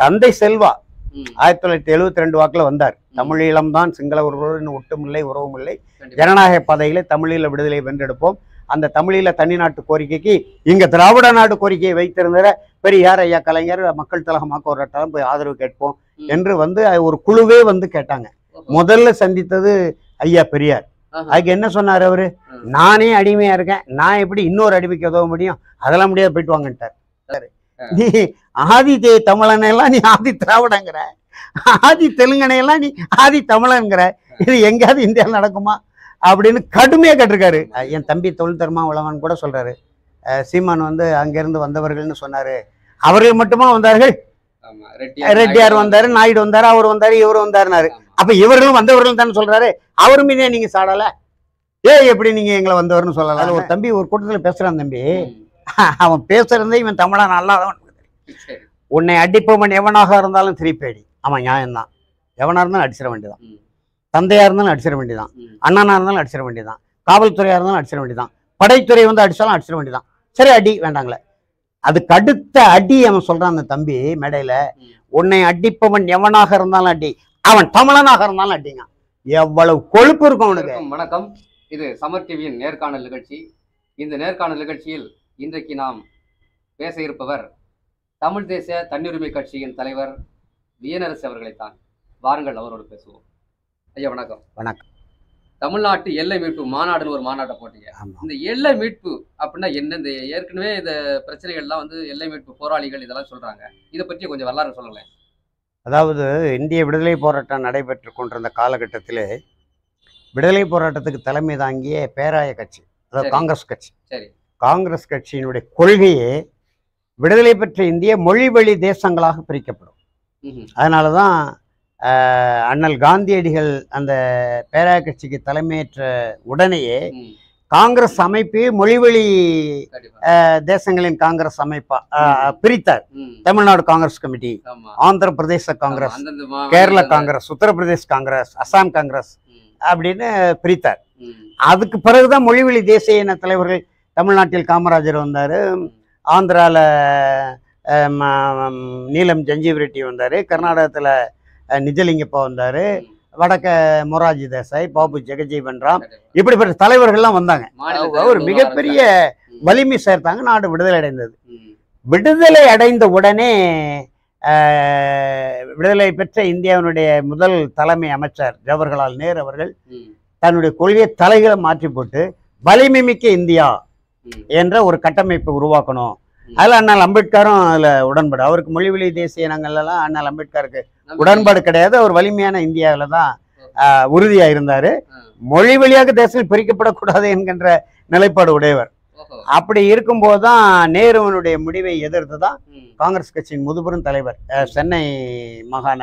தந்தை செல்வா ஆயிரத்தி தொள்ளாயிரத்தி எழுபத்தி ரெண்டு வாக்குல வந்தார். தமிழீழம் தான் சிங்கள ஒருவரின் ஒட்டுமில்லை உறவும் இல்லை. ஜனநாயக பாதையிலே தமிழீழ விடுதலை வென்றெடுப்போம் அந்த தமிழீழ தனிநாட்டு கோரிக்கைக்கு இங்க திராவிட நாடு கோரிக்கையை வைத்திருந்த பெரியார் ஐயா கலைஞர் மக்கள் திலகமாக்க ஒரு வட்டம் போய் ஆதரவு கேட்போம். என்று வந்து ஒரு குழுவே வந்து கேட்டாங்க. முதல்ல சந்தித்தது ஐயா பெரியார். அதுக்கு என்ன சொன்னார் அவரு. நானே அடிமையா இருக்கேன் நான் எப்படி இன்னொரு அடிமைக்கு உதவ முடியும் அதெல்லாம் முடியாது போயிட்டு வாங்கன்ட்டார். நீ ஆதி தே எல்லாம் நீ ஆதி திராவிடங்கிற. ஆதி தெலுங்கனை எல்லாம் நீ ஆதி தமிழன்கிற இது எங்கேயாவது இந்தியாவில் நடக்குமா? அப்படின்னு கடுமையா கேட்டிருக்காரு. என் தம்பி தொழில் தர்மா உழவன் கூட சொல்றாரு. சீமான் வந்து அங்கிருந்து வந்தவர்கள்னு சொன்னாரு. அவர்கள் மட்டுமா வந்தார்கள்? ஆமா, ரெட்டியார் வந்தாரு நாயுடு வந்தாரு அவர் வந்தாரு இவர் வந்தாருனாரு. அப்ப இவர்களும் வந்தவர்கள் தானே சொல்றாரு. அவர் மீதே நீங்க சாடல. ஏ எப்படி நீங்க எங்களை வந்தவர்னு சொல்லலாம் ஒரு தம்பி ஒரு கூட்டத்துல பேசுறான் தம்பி. அவன் பேசுறதே இவன் தமிழா நல்லா. உன்னை அடிப்பவன் எவனாக இருந்தாலும் திருப்பேடி அவன் நியாயம்தான். எவனா இருந்தாலும் அடிச்சிட வேண்டியதான் ம், தந்தையா இருந்தாலும் அடிச்சிட வேண்டியதான் ம், அண்ணனா இருந்தாலும் அடிச்சிட வேண்டியதான் காவல்துறையா இருந்தாலும் அடிச்சிட வேண்டியதான் படைத்துறை வந்து அடிச்சாலும் அடிச்சிட வேண்டியதான் சரி அடி வேண்டாங்களே. அதுக்கு அடுத்த அடி அவன் சொல்றான் அந்த தம்பி மேடையில. உன்னை அடிப்பவன் எவனாக இருந்தாலும் அடி. அவன் தமிழனாக இருந்தாலும் அடிங்க. எவ்வளவு கொழுப்பு இருக்கும் அவனுக்கு. வணக்கம். இது சமர் டிவியின் நேர்காணல் நிகழ்ச்சி. இந்த நேர்காணல் நிகழ்ச்சியில் இன்றைக்கு நாம் பேச இருப்பவர் தமிழ் தேச தன்னுரிமை கட்சியின் தலைவர் வியனரசு அவர்களைத்தான் வாருங்கள் அவரோடு பேசுவோம். ஐயா வணக்கம். வணக்கம். தமிழ்நாட்டு எல்லை மீட்பு மாநாடுன்னு ஒரு மாநாட்டை போட்டீங்க. இந்த எல்லை மீட்பு அப்படின்னா என்ன இந்த ஏற்கனவே இந்த பிரச்சனைகள்லாம் வந்து எல்லை மீட்பு போராளிகள் இதெல்லாம் சொல்றாங்க. இதை பற்றி கொஞ்சம் வரலாறு சொல்லுங்களேன். அதாவது இந்திய விடுதலை போராட்டம் நடைபெற்று கொண்டிருந்த காலகட்டத்திலே விடுதலை போராட்டத்துக்கு தலைமை தாங்கிய பேராய கட்சி அதாவது. காங்கிரஸ் கட்சி. சரி. காங்கிரஸ் கட்சியினுடைய கொள்கையே விடுதலை பெற்ற இந்திய மொழி வழி தேசங்களாக பிரிக்கப்படும். அதனால தான் அண்ணல் காந்தியடிகள் அந்த பேராய கட்சிக்கு தலைமையேற்ற உடனேயே காங்கிரஸ் அமைப்பு மொழிவழி தேசங்களின் காங்கிரஸ் அமைப்பா பிரித்தார். தமிழ்நாடு காங்கிரஸ் கமிட்டி ஆந்திர பிரதேச காங்கிரஸ் கேரள காங்கிரஸ் உத்தரப்பிரதேஷ் காங்கிரஸ் அசாம் காங்கிரஸ் அப்படின்னு பிரித்தார். அதுக்கு பிறகுதான் மொழிவழி தேசிய இன தலைவர்கள் தமிழ்நாட்டில் காமராஜர் வந்தார். ம், நீலம் ஜஞ்சீவ் ரெட்டி வந்தார். கர்நாடகத்தில் நிஜலிங்கப்பா வந்தார். வடக்க மொராஜி தேசாய் பாபு ஜெகஜீவன் ராம். இப்படிப்பட்ட தலைவர்கள்லாம் வந்தாங்க. ஒரு மிகப்பெரிய வலிமை சேர்த்தாங்க. நாடு விடுதலை அடைந்தது. விடுதலை அடைந்த உடனே விடுதலை பெற்ற இந்தியாவினுடைய முதல் தலைமை அமைச்சர் ஜவஹர்லால் நேரு அவர்கள் தன்னுடைய கொள்கையை தலைகளை மாற்றி போட்டு வலிமை மிக்க இந்தியா என்ற ஒரு கட்டமைப்பை உருவாக்கணும். அதில் அண்ணல் அம்பேத்கரும் அதில் உடன்பாடு. அவருக்கு மொழிவழி தேசிய இனங்கள்லாம் அண்ணல் அம்பேத்கருக்கு. உடன்பாடு கிடையாது. அவர் வலிமையான இந்தியாவில் தான் ஆஹ், உறுதியா இருந்தாரு. மொழி வழியாக தேசம் பிரிக்கப்படக்கூடாது என்கின்ற நிலைப்பாடு உடையவர். அப்படி இருக்கும்போது தான் நேருவனுடைய முடிவை எதிர்த்து தான் காங்கிரஸ் கட்சியின் முதுபெரும் தலைவர் சென்னை மாகாண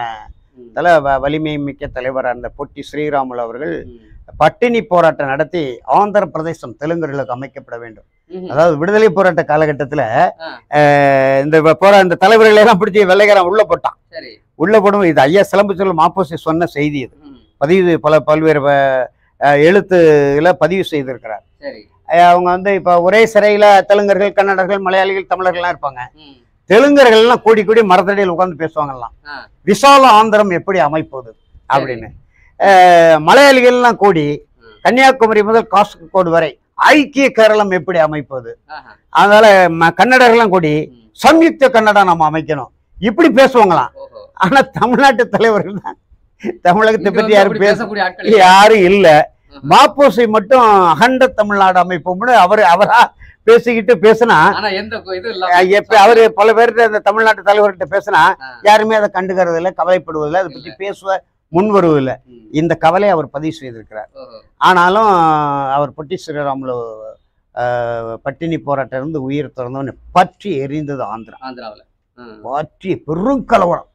தல வலிமை மிக்க தலைவர் அந்த பொட்டி ஸ்ரீராமுலு அவர்கள் பட்டினி போராட்டம் நடத்தி ஆந்திர பிரதேசம் தெலுங்கர்களுக்கு அமைக்கப்பட வேண்டும். அதாவது விடுதலை போராட்ட காலகட்டத்தில். இந்த போரா இந்த தலைவர்களை எல்லாம் பிடிச்சி வெள்ளைக்காரன் உள்ள போட்டான். உள்ள போடும் இது ஐயா சிலம்பு செல்வம் மாப்போசி சொன்ன செய்தி இது. பதிவு பல பல்வேறு எழுத்துல பதிவு செய்திருக்கிறார். அவங்க வந்து இப்போ ஒரே சிறையில் தெலுங்கர்கள் கன்னடர்கள் மலையாளிகள் தமிழர்கள்லாம் இருப்பாங்க. ம், தெலுங்கர்கள் எல்லாம் கூடி கூடி மரத்தடியில் உட்கார்ந்து பேசுவாங்கலாம். விசால ஆந்திரம் எப்படி அமைப்பது? அப்படின்னு. மலையாளிகள்லாம் கூடி. கன்னியாகுமரி முதல் காசர்கோடு வரை ஐக்கிய கேரளம் எப்படி அமைப்பது அதனால கன்னடர்கள்லாம் கூடி சம்யுக்த கன்னடா நம்ம அமைக்கணும் இப்படி பேசுவாங்களாம். ஆனா தமிழ்நாட்டு தலைவர்கள் தான் தமிழகத்தை பற்றி யாரும் பேசக்கூடிய. யாரும் இல்ல. மாப்போசி மட்டும் அகண்ட தமிழ்நாடு அமைப்போம்னு அவர் அவரா பேசிக்கிட்டு பேசினா எப்ப அவரு பல பேர்கிட்ட இந்த தமிழ்நாட்டு தலைவர்கிட்ட பேசினா. யாருமே அதை கண்டுக்கிறது இல்லை கவலைப்படுவதில்லை அதை பத்தி பேசுவ முன் வருவதில்லை இந்த கவலையை அவர் பதிவு செய்திருக்கிறார். ஆனாலும் அவர் பொட்டி ஸ்ரீராமுலு பட்டினி போராட்டம் இருந்து உயிர் திறந்தவன் பற்றி எரிந்தது ஆந்திரா. ஆந்திராவுல. பற்றி பெரும் கலவரம்.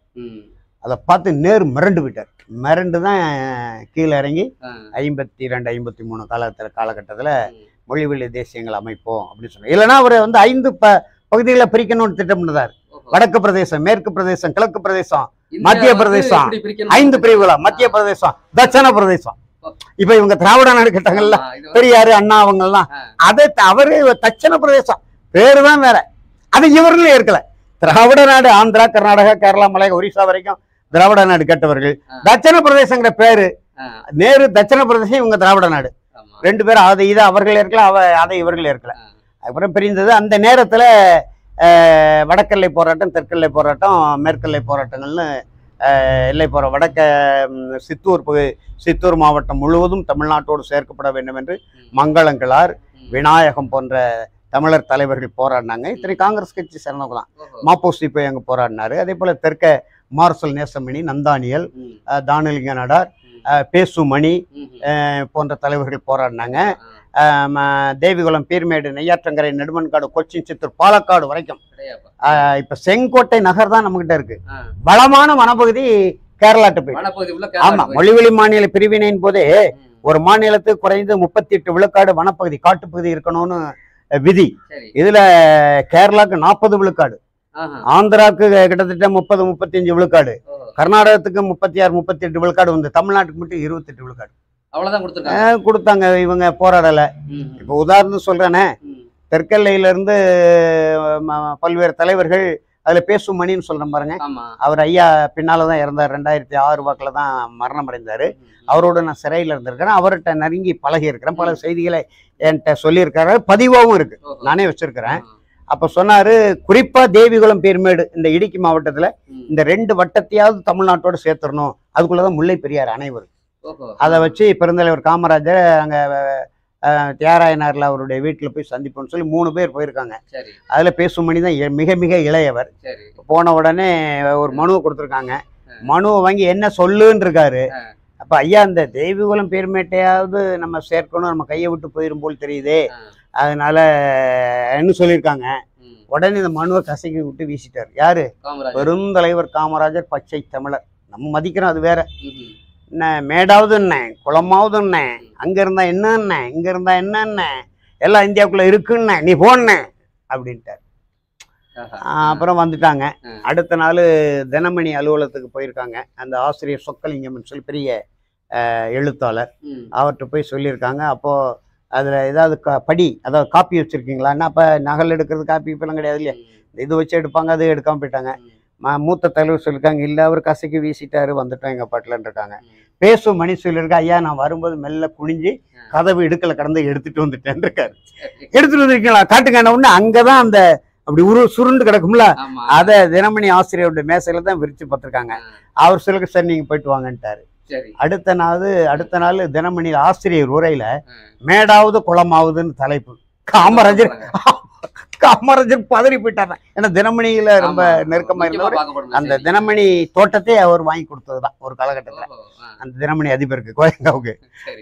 அதை பார்த்து நேரு மிரண்டு விட்டார் மிரண்டு தான் கீழே இறங்கி ஐம்பத்தி ரெண்டு ஐம்பத்தி மூணு காலத்தில் காலகட்டத்தில் ம், மொழிவழி தேசியங்கள் அமைப்போம் அப்படின்னு சொன்னார். இல்லைன்னா அவர் வந்து ஐந்து ப பகுதிகளை பிரிக்கணும்னு திட்டமிட்டார். வடக்கு பிரதேசம் மேற்கு பிரதேசம் கிழக்கு பிரதேசம் மத்திய பிரதேசம். ஐந்து பிரிவுகளா? மத்திய பிரதேசம் தட்சண பிரதேசம். இப்ப இவங்க திராவிட நாடு கேட்டாங்கல்ல பெரியாரு அண்ணா அவங்கெல்லாம் ஆ. அதை அவரு தட்சண பிரதேசம். பேரு தான் வேற. அது இவர்களும் இருக்கல. திராவிட நாடு ஆந்திரா கர்நாடகா கேரளா மலை ஒரிசா வரைக்கும் திராவிட நாடு கேட்டவர்கள். தட்சண பிரதேசங்கிற பேரு நேரு தட்சண பிரதேசம் இவங்க திராவிட நாடு. ரெண்டு பேரும் அதை இதை அவர்கள் இருக்கலாம் அவ அதை இவர்கள் இருக்கலாம் ஆ. அப்புறம் பிரிந்தது அந்த நேரத்துல வடக்கெல்லை போராட்டம் தெற்கெல்லை போராட்டம் மேற்கெல்லை போராட்டங்கள்னு எல்லை போற வடக்க சித்தூர் சித்தூர் மாவட்டம் முழுவதும் தமிழ்நாட்டோடு சேர்க்கப்பட வேண்டும் என்று. மங்களங்களார். விநாயகம் போன்ற தமிழர் தலைவர்கள் போராடினாங்க இத்தனை காங்கிரஸ் கட்சி சேர்ந்தவங்க தான் ஓஹோ. மாப்போசி போய் அங்கே போராடினாரு அதே போல தெற்க மார்சல் நேசமணி நந்தானியல் தானலிங்க நடார் ம், அஹ், பேசு மணி ம், ம். அஹ், போன்ற தலைவர்கள் போராடினாங்க தேவிகுளம் பீர்மேடு நெய்யாற்றங்கரை நெடுமன்காடு கொச்சின் சித்தூர் பாலக்காடு வரைக்கும். இப்ப செங்கோட்டை நகர் தான் நம்மகிட்ட இருக்கு. வளமான வனப்பகுதி கேரளாட்டு போய் ஆமா. மொழிவெளி மாநில பிரிவினையின் போதே ஒரு மாநிலத்துக்கு குறைந்து முப்பத்தி எட்டு விழுக்காடு வனப்பகுதி காட்டுப்பகுதி இருக்கணும்னு விதி. இதுல கேரளாக்கு நாற்பது விழுக்காடு. ஆஹா. ஆந்திராவுக்கு கிட்டத்தட்ட முப்பது முப்பத்தஞ்சு விழுக்காடு. ஓஹோ. கர்நாடகத்துக்கு முப்பத்தி ஆறு முப்பத்தி எட்டு விழுக்காடு வந்து தமிழ்நாட்டுக்கு மட்டும் இருபத்தெட்டு விழுக்காடு. அவ்வளவுதான் கொடுத்துருக்காங்க. கொடுத்தாங்க இவங்க போராடல. இப்போ உதாரணம் சொல்றேனே. தெற்கெல்லையில இருந்து பல்வேறு தலைவர்கள் அதுல பேசும் மணின்னு சொல்றேன் பாருங்க. அவர் ஐயா பின்னால தான் இறந்தார். ரெண்டாயிரத்தி ஆறு வாக்கில் தான் மரணம் அடைந்தாரு. அவரோட நான் சிறையில் இருந்திருக்கிறேன். அவர்கிட்ட நெருங்கி பழகி இருக்கிறேன் பல செய்திகளை என்கிட்ட சொல்லியிருக்காரு. பதிவாகவும் இருக்கு. நானே வச்சிருக்கிறேன். அப்ப சொன்னாரு குறிப்பா தேவிகுளம் பேர்மேடு இந்த இடுக்கி மாவட்டத்துல. இந்த ரெண்டு வட்டத்தையாவது தமிழ்நாட்டோட சேர்த்துடணும். அதுக்குள்ளதான் முல்லை பெரியார் அணைவர் ஓஹோ. அதை வச்சு பெருந்தலைவர் காமராஜர் அங்க அஹ், தியாகராயனார்ல அவருடைய வீட்டுல போய் சந்திப்போம்னு சொல்லி மூணு பேர் போயிருக்காங்க. அதுல பேசும் மணி தான் மிக மிக இளையவர். போன உடனே ஒரு மனுவை கொடுத்துருக்காங்க. மனுவை வாங்கி என்ன சொல்லுன்னு இருக்காரு. அப்ப ஐயா இந்த தெய்வகுலம் பேர்மேட்டையாவது நம்ம சேர்க்கணும் நம்ம கையை விட்டு போயிரும் போல் தெரியுதே. அதனால என்ன சொல்லியிருக்காங்க. உடனே இந்த மனுவை கசக்கி விட்டு வீசிட்டார். யாரு? பெருந்தலைவர் காமராஜர் பச்சை தமிழர். நம்ம மதிக்கிறோம் அது வேற. மேடாவது என்ன குளமாவது என்ன அங்க இருந்தா என்ன என்ன இங்க இருந்தா என்ன என்ன எல்லாம் இந்தியாவுக்குள்ள இருக்குன்னு நீ போன அப்படின்ட்டார். அப்புறம் வந்துட்டாங்க. அடுத்த நாள் தினமணி அலுவலகத்துக்கு போயிருக்காங்க. அந்த ஆசிரியர் சொக்கலிங்கம்னு சொல்லி பெரிய எழுத்தாளர். அவர்கிட்ட போய் சொல்லியிருக்காங்க. அப்போ அதில் ஏதாவது க- படி அதாவது காப்பி வச்சிருக்கீங்களான்னா அப்போ நகல் எடுக்கிறது காப்பி இப்பெல்லாம் கிடையாது இல்லையா? இது வச்சு எடுப்பாங்க அது எடுக்காம போயிட்டாங்க. மூத்த தலைவர் சொல்லியிருக்காங்க இல்லை அவர் கசக்கி வீசிட்டாரு வந்துட்டோம் எங்கள் ம். பேசும் மணி சொல்லியிருக்கா ஐயா நான் வரும்போது மெல்ல குனிஞ்சு. கதவு இடுக்கல கடந்து எடுத்துட்டு வந்துட்டேன் இருக்காரு. எடுத்துட்டு வந்திருக்கீங்களா காட்டுங்க உடனே அங்கதான் அந்த அப்படி உரு சுருண்டு கிடக்கும்ல அதை தினமணி ஆசிரியருடைய மேசையில தான் விரிச்சு பார்த்துருக்காங்க. அவர் சொல்லுங்க சார் நீங்க போயிட்டு வாங்கன்ட்டாரு அடுத்த நாள் அடுத்த நாள் தினமணி ஆசிரியர் உரையில. மேடாவது குளமாவதுன்னு தலைப்பு காமராஜர் காமராஜர் பதறி போயிட்டாங்க ஏன்னா தினமணியில ரொம்ப. நெருக்கமா இருந்தவர் அந்த. தினமணி தோட்டத்தை அவர் வாங்கி கொடுத்ததுதான் ஒரு காலகட்டத்துல. அந்த தினமணி அதிபருக்கு கோயங்காவுக்கு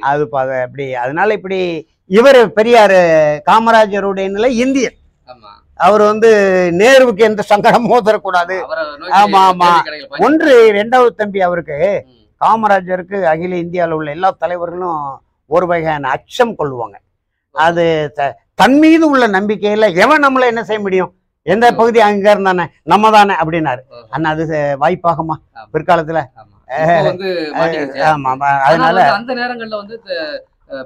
அது அப்படி அதனால இப்படி இவர் பெரியார் காமராஜருடைய நிலை இந்தியன் அவர் வந்து நேருவுக்கு எந்த சங்கடமோ தரக்கூடாது ஆமா, ஆமா. ஒன்று இரண்டாவது தம்பி அவருக்கு. காமராஜருக்கு அகில இந்தியாவில் உள்ள எல்லா தலைவர்களும் ஒரு வகையான அச்சம் கொள்ளுவாங்க அது தன் மீது உள்ள நம்பிக்கையில எவன் நம்மள என்ன செய்ய முடியும்? எந்த பகுதி அங்க இருந்தானே நம்ம தானே? அப்படின்னாரு. அண்ணா அது வாய்ப்பாகுமா. பிற்காலத்துல? ஆமா. அதனால அந்த நேரங்கள்ல வந்து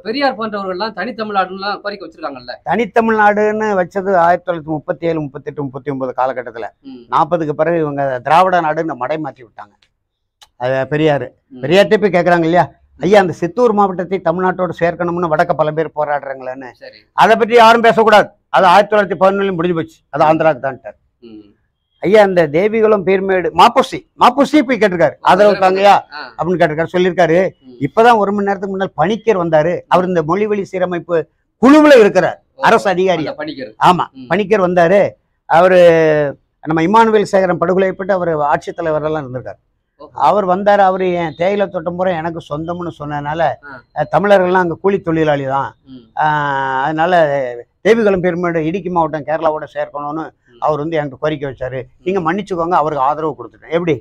பெரியார் போன்றவர்கள்லாம் தனித்தமிழ்நாடுலாம் கோரிக்கை வச்சிருக்காங்கல்ல. தனித்தமிழ்நாடுன்னு வச்சது ஆயிரத்தி தொள்ளாயிரத்தி முப்பத்தி ஏழு முப்பத்தெட்டு முப்பத்தி ஒன்பது காலகட்டத்துல. நாற்பதுக்கு பிறகு இவங்க திராவிட நாடுன்னு மடை மாற்றி விட்டாங்க. அது பெரியார். ம். பெரியார்ட்டே போய் கேட்குறாங்க இல்லையா? ஐயா அந்த சித்தூர் மாவட்டத்தை தமிழ்நாட்டோட சேர்க்கணும்னு வடக்க பல பேர் போராடுறாங்களேன்னு. அதை பற்றி யாரும் பேசக்கூடாது. அது ஆயிரத்தி தொள்ளாயிரத்தி பதினொன்றுல முடிஞ்சு போச்சு. அது ஆந்திராக்கு தான்ட்டார் ம். ஐயா அந்த தேவிகுளம் பேர்மேடு மாப்போசி மாப்போசி போய் கேட்டிருக்காரு. ஆதரவு தாங்கய்யா ஆ. அப்படின்னு கேட்டிருக்காரு சொல்லியிருக்காரு. இப்பதான் ஒரு மணி நேரத்துக்கு முன்னால் பணிக்கர் வந்தாரு. அவர் இந்த மொழிவழி சீரமைப்பு குழுவுல இருக்கிறார். அரசு பணிக்கிறது ஆமா. பணிக்கர் வந்தாரு. அவரு நம்ம இமானுவேல் சேகரன் படுகொலைப்பட்டு அவர் ஆட்சித்தலைவர் எல்லாம் இருந்திருக்காரு. அவர் வந்தார் அவர் என் தேயிலை தோட்டம் பூரா எனக்கு சொந்தம்னு சொன்னதுனால தமிழர்கள்லாம் அங்கே கூலி தொழிலாளி தான் அதனால தேவிகுளம் பெருமாடு இடுக்கி மாவட்டம் கேரளாவோட சேர்க்கணும்னு. அவர் வந்து எனக்கு கோரிக்கை வச்சாரு நீங்க மன்னிச்சுக்கோங்க அவருக்கு ஆதரவு கொடுத்துட்டேன் எப்படி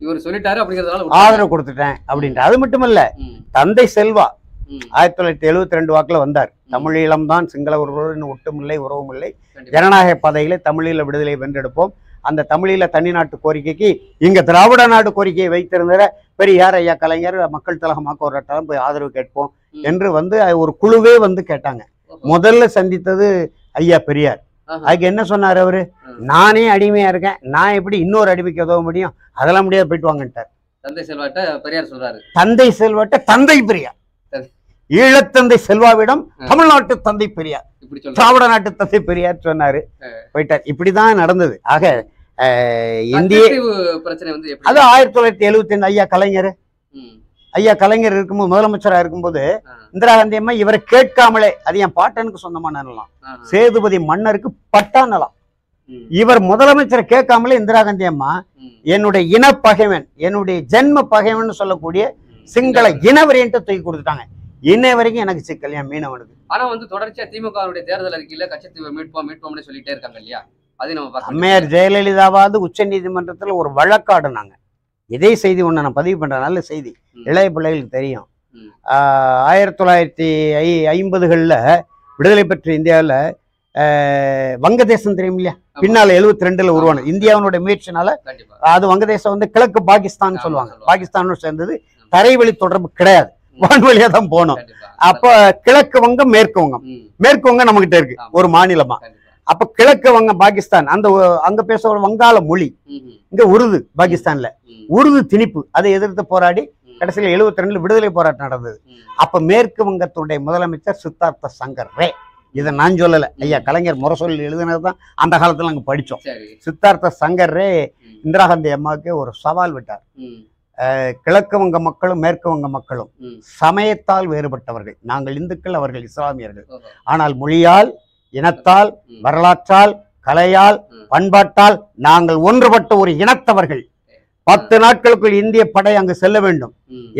இவர் சொல்லிட்டாரு அப்படிங்கறதுனால விட்டாங்க. ஆதரவு கொடுத்துட்டேன் அப்படின்ட்டு அது மட்டும் இல்ல. தந்தை செல்வா. ஆயிரத்தி தொள்ளாயிரத்தி எழுபத்தி ரெண்டு வாக்குல வந்தார் ம். தமிழீழம் தான் சிங்கள ஒருவருடன் ஒட்டுமில்லை உறவும் இல்லை. ஜனநாயக பாதையிலே தமிழீழ விடுதலை வென்றெடுப்போம் அந்த தமிழீழ தனிநாட்டு கோரிக்கைக்கு இங்க திராவிட நாடு கோரிக்கையை வைத்திருந்த பெரியார் ஐயா கலைஞர் மக்கள் தலகமாக்க ஒரு போய் ஆதரவு கேட்போம். என்று வந்து ஒரு குழுவே வந்து கேட்டாங்க. முதல்ல சந்தித்தது ஐயா பெரியார். அதுக்கு என்ன சொன்னார் அவரு. நானே அடிமையா இருக்கேன். நான் எப்படி இன்னொரு அடிமைக்கு உதவ முடியும்? அதெல்லாம் முடியாது போயிட்டு வாங்கன்ட்டார். தந்தை செல்வாட்ட பெரியார் சொல்றாரு. தந்தை செல்வட்ட தந்தை பெரியார். ஈழத்தந்தை செல்வாவிடம். தமிழ்நாட்டு தந்தை பெரியார். திராவிட நாட்டு தந்தை பெரியார் சொன்னாரு. போயிட்டார். இப்படிதான் நடந்தது. ஆக இந்திய அது ஆயிரத்தி தொள்ளாயிரத்தி எழுபத்தி ஐந்து ஐயா கலைஞர். ஐயா கலைஞர் இருக்கும்போது முதலமைச்சரா இருக்கும்போது. இந்திரா காந்தி அம்மா இவரை கேட்காமலே அது என் பாட்டனுக்கு சொந்தமான நிலம். சேதுபதி மன்னருக்கு பட்டா நிலம். இவர் முதலமைச்சரை கேட்காமலே இந்திரா காந்தி அம்மா. என்னுடைய இன பகைவன் என்னுடைய ஜென்ம பகைவன் சொல்லக்கூடிய சிங்கள இனவரியன்ட்டு தூக்கி கொடுத்துட்டாங்க இன்னை வரைக்கும் எனக்கு சிக்கல் என் மீனவனுக்கு ஆனா வந்து தொடர்ச்சியா திமுகவுடைய தேர்தல் அறிக்கையில கச்சத்தீவை மீட்போம் மீட்போம்னு சொல்லிட்டே இருக்காங்க இல்லையா அது நம்ம அம்மையார் ஜெயலலிதாவாவது உச்ச நீதிமன்றத்தில் ஒரு வழக்காடுனாங்க இதே செய்தி ஒன்று நான் பதிவு பண்றேன். நல்ல செய்தி. இளைய பிள்ளைகளுக்கு தெரியும். ஆயிரத்தி தொள்ளாயிரத்தி ஐ ஐம்பதுகளில் விடுதலை பெற்ற இந்தியாவில் வங்கதேசம் தெரியும் இல்லையா. பின்னால் எழுபத்தி ரெண்டுல உருவானது. இந்தியாவினுடைய முயற்சினால அது வங்கதேசம் வந்து கிழக்கு பாகிஸ்தான் சொல்லுவாங்க. பாகிஸ்தானோட சேர்ந்தது தரைவழி தொடர்பு கிடையாது. வான்வழியா தான் கண்டிப்பா. அப்போ கிழக்கு வங்கம் மேற்கு வங்கம். மேற்கு வங்கம் நம்ம கிட்ட இருக்கு. ஒரு மாநிலமா. அப்ப கிழக்கு வங்கம் பாகிஸ்தான் அந்த அங்க பேசுற வங்காள மொழி. இங்க உருது பாகிஸ்தான்ல. உருது திணிப்பு அதை எதிர்த்து போராடி. கடைசியில் எழுபத்தி ரெண்டுல விடுதலை போராட்டம் நடந்தது. அப்ப மேற்கு வங்கத்துடைய முதலமைச்சர் சித்தார்த்த சங்கர் ரே இதை நான் சொல்லல ஐயா கலைஞர் முரசொலி எழுதினது தான் அந்த காலத்துல நாங்க படிச்சோம் சித்தார்த்த சங்கர். இந்திரா காந்தி அம்மாவுக்கு ஒரு சவால் விட்டார். கிழக்கு வங்க மக்களும் மேற்கு வங்க மக்களும். சமயத்தால் வேறுபட்டவர்கள் நாங்கள் இந்துக்கள் அவர்கள் இஸ்லாமியர்கள். ஆனால் மொழியால் இனத்தால். வரலாற்றால் கலையால். பண்பாட்டால் நாங்கள் ஒன்றுபட்ட ஒரு இனத்தவர்கள் பத்து நாட்களுக்குள் இந்திய படை அங்கு செல்ல வேண்டும்.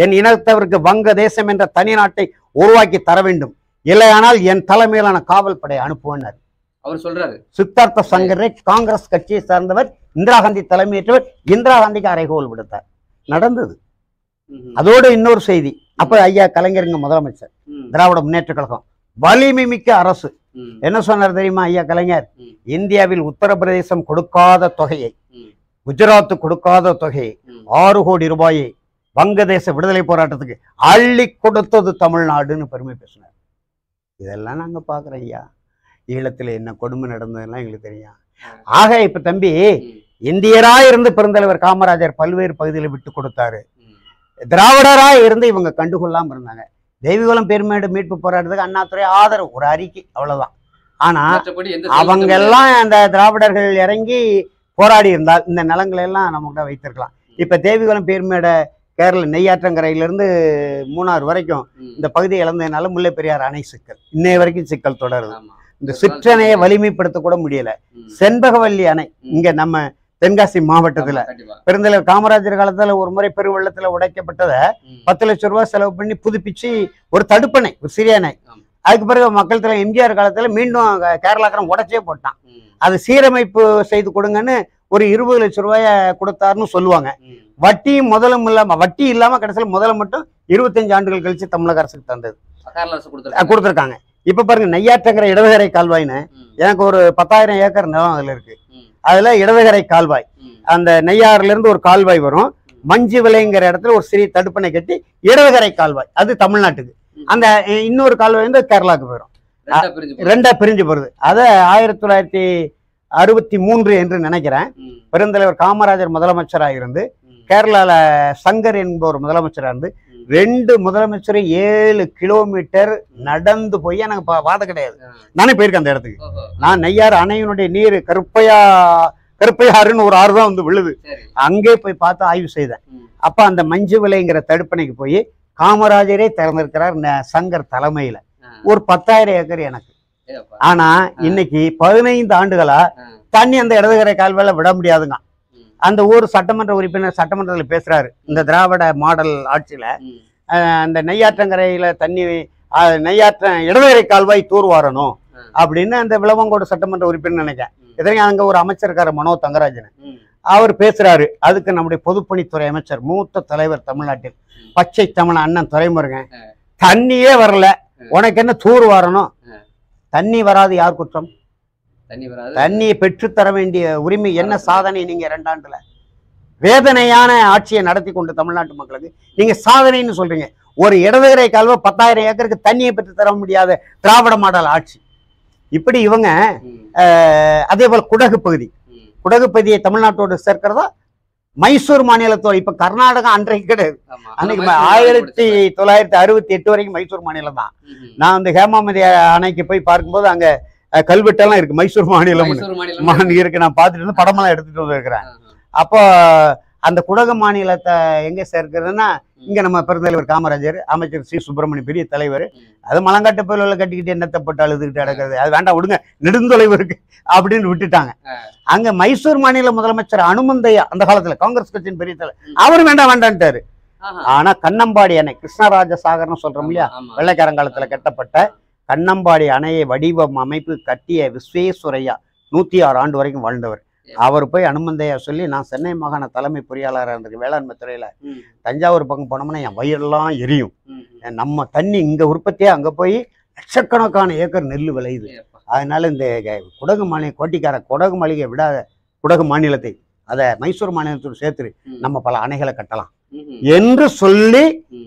என் இனத்தவருக்கு வங்க தேசம் என்ற தனி நாட்டை உருவாக்கி தர வேண்டும் இல்லையானால் என் தலைமையிலான காவல் படை அனுப்புவேனர் அவர் சொல்றாரு சித்தார்த்த சங்கரை காங்கிரஸ் கட்சியை சார்ந்தவர் இந்திரா காந்தி தலைமையேற்றவர் இந்திரா காந்திக்கு அறைகோல் விடுத்தார் நடந்தது. அதோடு இன்னொரு செய்தி அப்ப ஐயா கலைஞருங்க முதலமைச்சர். திராவிட முன்னேற்ற கழகம் வலிமை மிக்க அரசு. என்ன சொன்னார் தெரியுமா ஐயா கலைஞர். இந்தியாவில் உத்தரப்பிரதேசம் கொடுக்காத தொகையை. குஜராத் கொடுக்காத தொகையை. ஆறு கோடி ரூபாயை வங்கதேச விடுதலை போராட்டத்துக்கு அள்ளி கொடுத்தது தமிழ்நாடுன்னு பெருமை பேசினார் இதெல்லாம் நாங்க பார்க்குறோம் ஐயா ஈழத்துல என்ன கொடுமை நடந்ததெல்லாம் எங்களுக்கு தெரியும் ஆக இப்ப தம்பி ம். இந்தியரா இருந்து பெருந்தலைவர் காமராஜர் பல்வேறு பகுதியில் விட்டு கொடுத்தாரு ம். திராவிடரா இருந்து இவங்க கண்டுகொள்ளாம இருந்தாங்க தெய்வகுலம் பெருமேடு மீட்பு போராட்டத்துக்கு அண்ணாதுரை ஆதரவு ஒரு அறிக்கை அவ்வளவுதான். ஆனா அவங்க எல்லாம் அந்த திராவிடர்கள் இறங்கி போராடி இருந்தால் இந்த நிலங்களை எல்லாம் நம்மகிட்ட வைத்திருக்கலாம். இப்ப தேவிகுளம் பேர்மேட கேரள நெய்யாற்றங்கரையிலிருந்து மூணார் வரைக்கும். இந்த பகுதியை இழந்ததுனால முல்லை பெரியார் அணை சிக்கல். இன்னைய வரைக்கும் சிக்கல் தொடருது. இந்த சிற்றணையை வலிமைப்படுத்த கூட முடியல. செண்பகவல்லி அணை இங்க நம்ம தென்காசி மாவட்டத்துல பெருந்தலைவர் காமராஜர் காலத்துல ஒரு முறை பெருவெள்ளத்துல உடைக்கப்பட்டதை. பத்து லட்சம் ரூபாய் செலவு பண்ணி புதுப்பிச்சு ஒரு தடுப்பணை ஒரு சிறிய அணை ஆமா. அதுக்கு பிறகு மக்கள் எம்ஜிஆர் காலத்துல மீண்டும் க- கேரளாக்காரன் உடைச்சே போட்டான். அது சீரமைப்பு செய்து கொடுங்கன்னு ஒரு இருபது லட்சம் ரூபாய கொடுத்தாருன்னு சொல்லுவாங்க. வட்டியும் முதலும் இல்லாம வட்டி இல்லாம கடைசியில் முதல்ல மட்டும் இருபத்தஞ்சு ஆண்டுகள் கழிச்சு தமிழக அரசுக்கு தந்தது கொடுத்துருக்காங்க இப்ப பாருங்க நெய்யாற்றங்கிற இடதுகரை கால்வாய்னு ம். எனக்கு ஒரு பத்தாயிரம் ஏக்கர் நிலம் அதுல இருக்கு. அதுல இடதுகரை கால்வாய். அந்த நெய்யாறுல இருந்து ஒரு கால்வாய் வரும் மஞ்சு விலைங்கிற இடத்துல ஒரு சிறிய தடுப்பணை கட்டி இடதுகரை கால்வாய் அது தமிழ்நாட்டுக்கு. அந்த இன்னொரு கால்வாய் வந்து கேரளாவுக்கு போயிடும் ரெண்டா பிரிஞ்சு போறது அதை ஆயிரத்தி தொள்ளாயிரத்தி அறுபத்தி மூன்று என்று நினைக்கிறேன். பெருந்தலைவர் காமராஜர் முதலமைச்சராக இருந்து. கேரளால சங்கர் என்பவர் முதலமைச்சராக இருந்து. ரெண்டு முதலமைச்சரும் ஏழு கிலோமீட்டர் நடந்து போய் எனக்கு வாத கிடையாது. நானே போயிருக்கேன் அந்த இடத்துக்கு. நான் நெய்யாறு அணையினுடைய நீர் கருப்பையா கருப்பையாறுன்னு ஒரு ஆறு தான் வந்து விழுது அங்கே போய் பார்த்து ஆய்வு செய்தேன். அப்ப அந்த மஞ்சு விலைங்கிற தடுப்பணைக்கு போய் காமராஜரே திறந்திருக்கிறார் சங்கர் தலைமையில. ஒரு பத்தாயிரம் ஏக்கர் எனக்கு. ஆனா இன்னைக்கு பதினைந்து ஆண்டுகளா. தண்ணி அந்த இடதுகரை கால்வாயில விட முடியாதுங்க. அந்த ஊர் சட்டமன்ற உறுப்பினர் சட்டமன்றத்தில் பேசுறாரு இந்த திராவிட மாடல் ஆட்சியில அந்த நெய்யாற்றங்கரையில தண்ணி நெய்யாற்ற இடதுகரை கால்வாய் தூர்வாரணும் ஆ. அப்படின்னு அந்த விளவங்கோடு சட்டமன்ற உறுப்பினர் நினைக்கிறேன் ம். இதனையும் அங்க ஒரு அமைச்சர் இருக்காரு மனோ தங்கராஜன். அவர் பேசுறாரு அதுக்கு நம்முடைய பொதுப்பணித்துறை அமைச்சர் மூத்த தலைவர் தமிழ்நாட்டில். பச்சை தமிழ் அண்ணன் துறைமுருகன். தண்ணியே வரல. உனக்கு என்ன தூர் வரணும். தண்ணி வராது யார் குற்றம் தண்ணியை பெற்றுத்தர வேண்டிய உரிமை என்ன சாதனை நீங்க ரெண்டாண்டுல வேதனையான ஆட்சியை நடத்தி கொண்டு தமிழ்நாட்டு மக்களுக்கு நீங்க சாதனைன்னு சொல்றீங்க. ஒரு இடதுகரை கால்வ பத்தாயிரம் ஏக்கருக்கு தண்ணியை பெற்று தர முடியாத திராவிட மாடல் ஆட்சி. இப்படி இவங்க அதே போல குடகு பகுதி. குடகு பகுதியை தமிழ்நாட்டோடு சேர்க்கிறதா? மைசூர் மாநிலத்தோட. இப்ப கர்நாடகா அன்றைக்கு கிடையாது. அன்னைக்கு ஆயிரத்தி. தொள்ளாயிரத்தி அறுபத்தி எட்டு வரைக்கும் மைசூர் மாநிலம் தான். நான் வந்து ஹேமாவதி அணைக்கு போய் பார்க்கும்போது அங்க கல்வெட்டெல்லாம் இருக்கு. மைசூர் மாநிலம். மாநிலம் இருக்கு. நான் பார்த்துட்டு வந்து படமெல்லாம் எடுத்துட்டு வந்திருக்கிறேன். அப்போ அந்த குடகு மாநிலத்தை எங்க சேர்க்கிறதுன்னா இங்க நம்ம பெருந்தலைவர் காமராஜர் அமைச்சர் சி. சுப்பிரமணியம் பெரிய தலைவர். அது மலங்காட்டு பயில கட்டிக்கிட்டு என்னத்தை போட்டு அழுதுகிட்டு அடக்கிறது அது வேண்டாம் விடுங்க. நெடுந்தொலைவு இருக்கு அப்படின்னு விட்டுட்டாங்க. அங்க மைசூர் மாநில முதலமைச்சர் அனுமந்தையா அந்த காலத்துல காங்கிரஸ் கட்சியின் பெரிய தலைவர். ம். அவரு வேண்டாம் வேண்டான்ட்டாரு. ஆனா கண்ணம்பாடி அணை கிருஷ்ணராஜ சாகர்னு சொல்றோம் இல்லையா. வெள்ளைக்காரங்காலத்துல கட்டப்பட்ட கண்ணம்பாடி அணையை வடிவம் அமைப்பு கட்டிய விஸ்வேஸ்வரையா நூத்தி ஆறு ஆண்டு வரைக்கும் வாழ்ந்தவர். அவர் போய் அனுமந்தையா சொல்லி நான் சென்னை மாகாண தலைமை பொறியாளராக இருந்திருக்கேன் வேளாண்மை துறையில. தஞ்சாவூர் பக்கம் போனோம்னா என் வயிறெல்லாம் எரியும். நம்ம தண்ணி இங்க உற்பத்தியே அங்க போய் லட்சக்கணக்கான ஏக்கர் நெல் விளையுது. அதனால இந்த குடகு மாநில கோட்டிக்கார குடகு மாளிகை விடாத குடகு மாநிலத்தை அதை மைசூர் மாநிலத்தோடு சேர்த்து நம்ம பல அணைகளை கட்டலாம். என்று சொல்லி.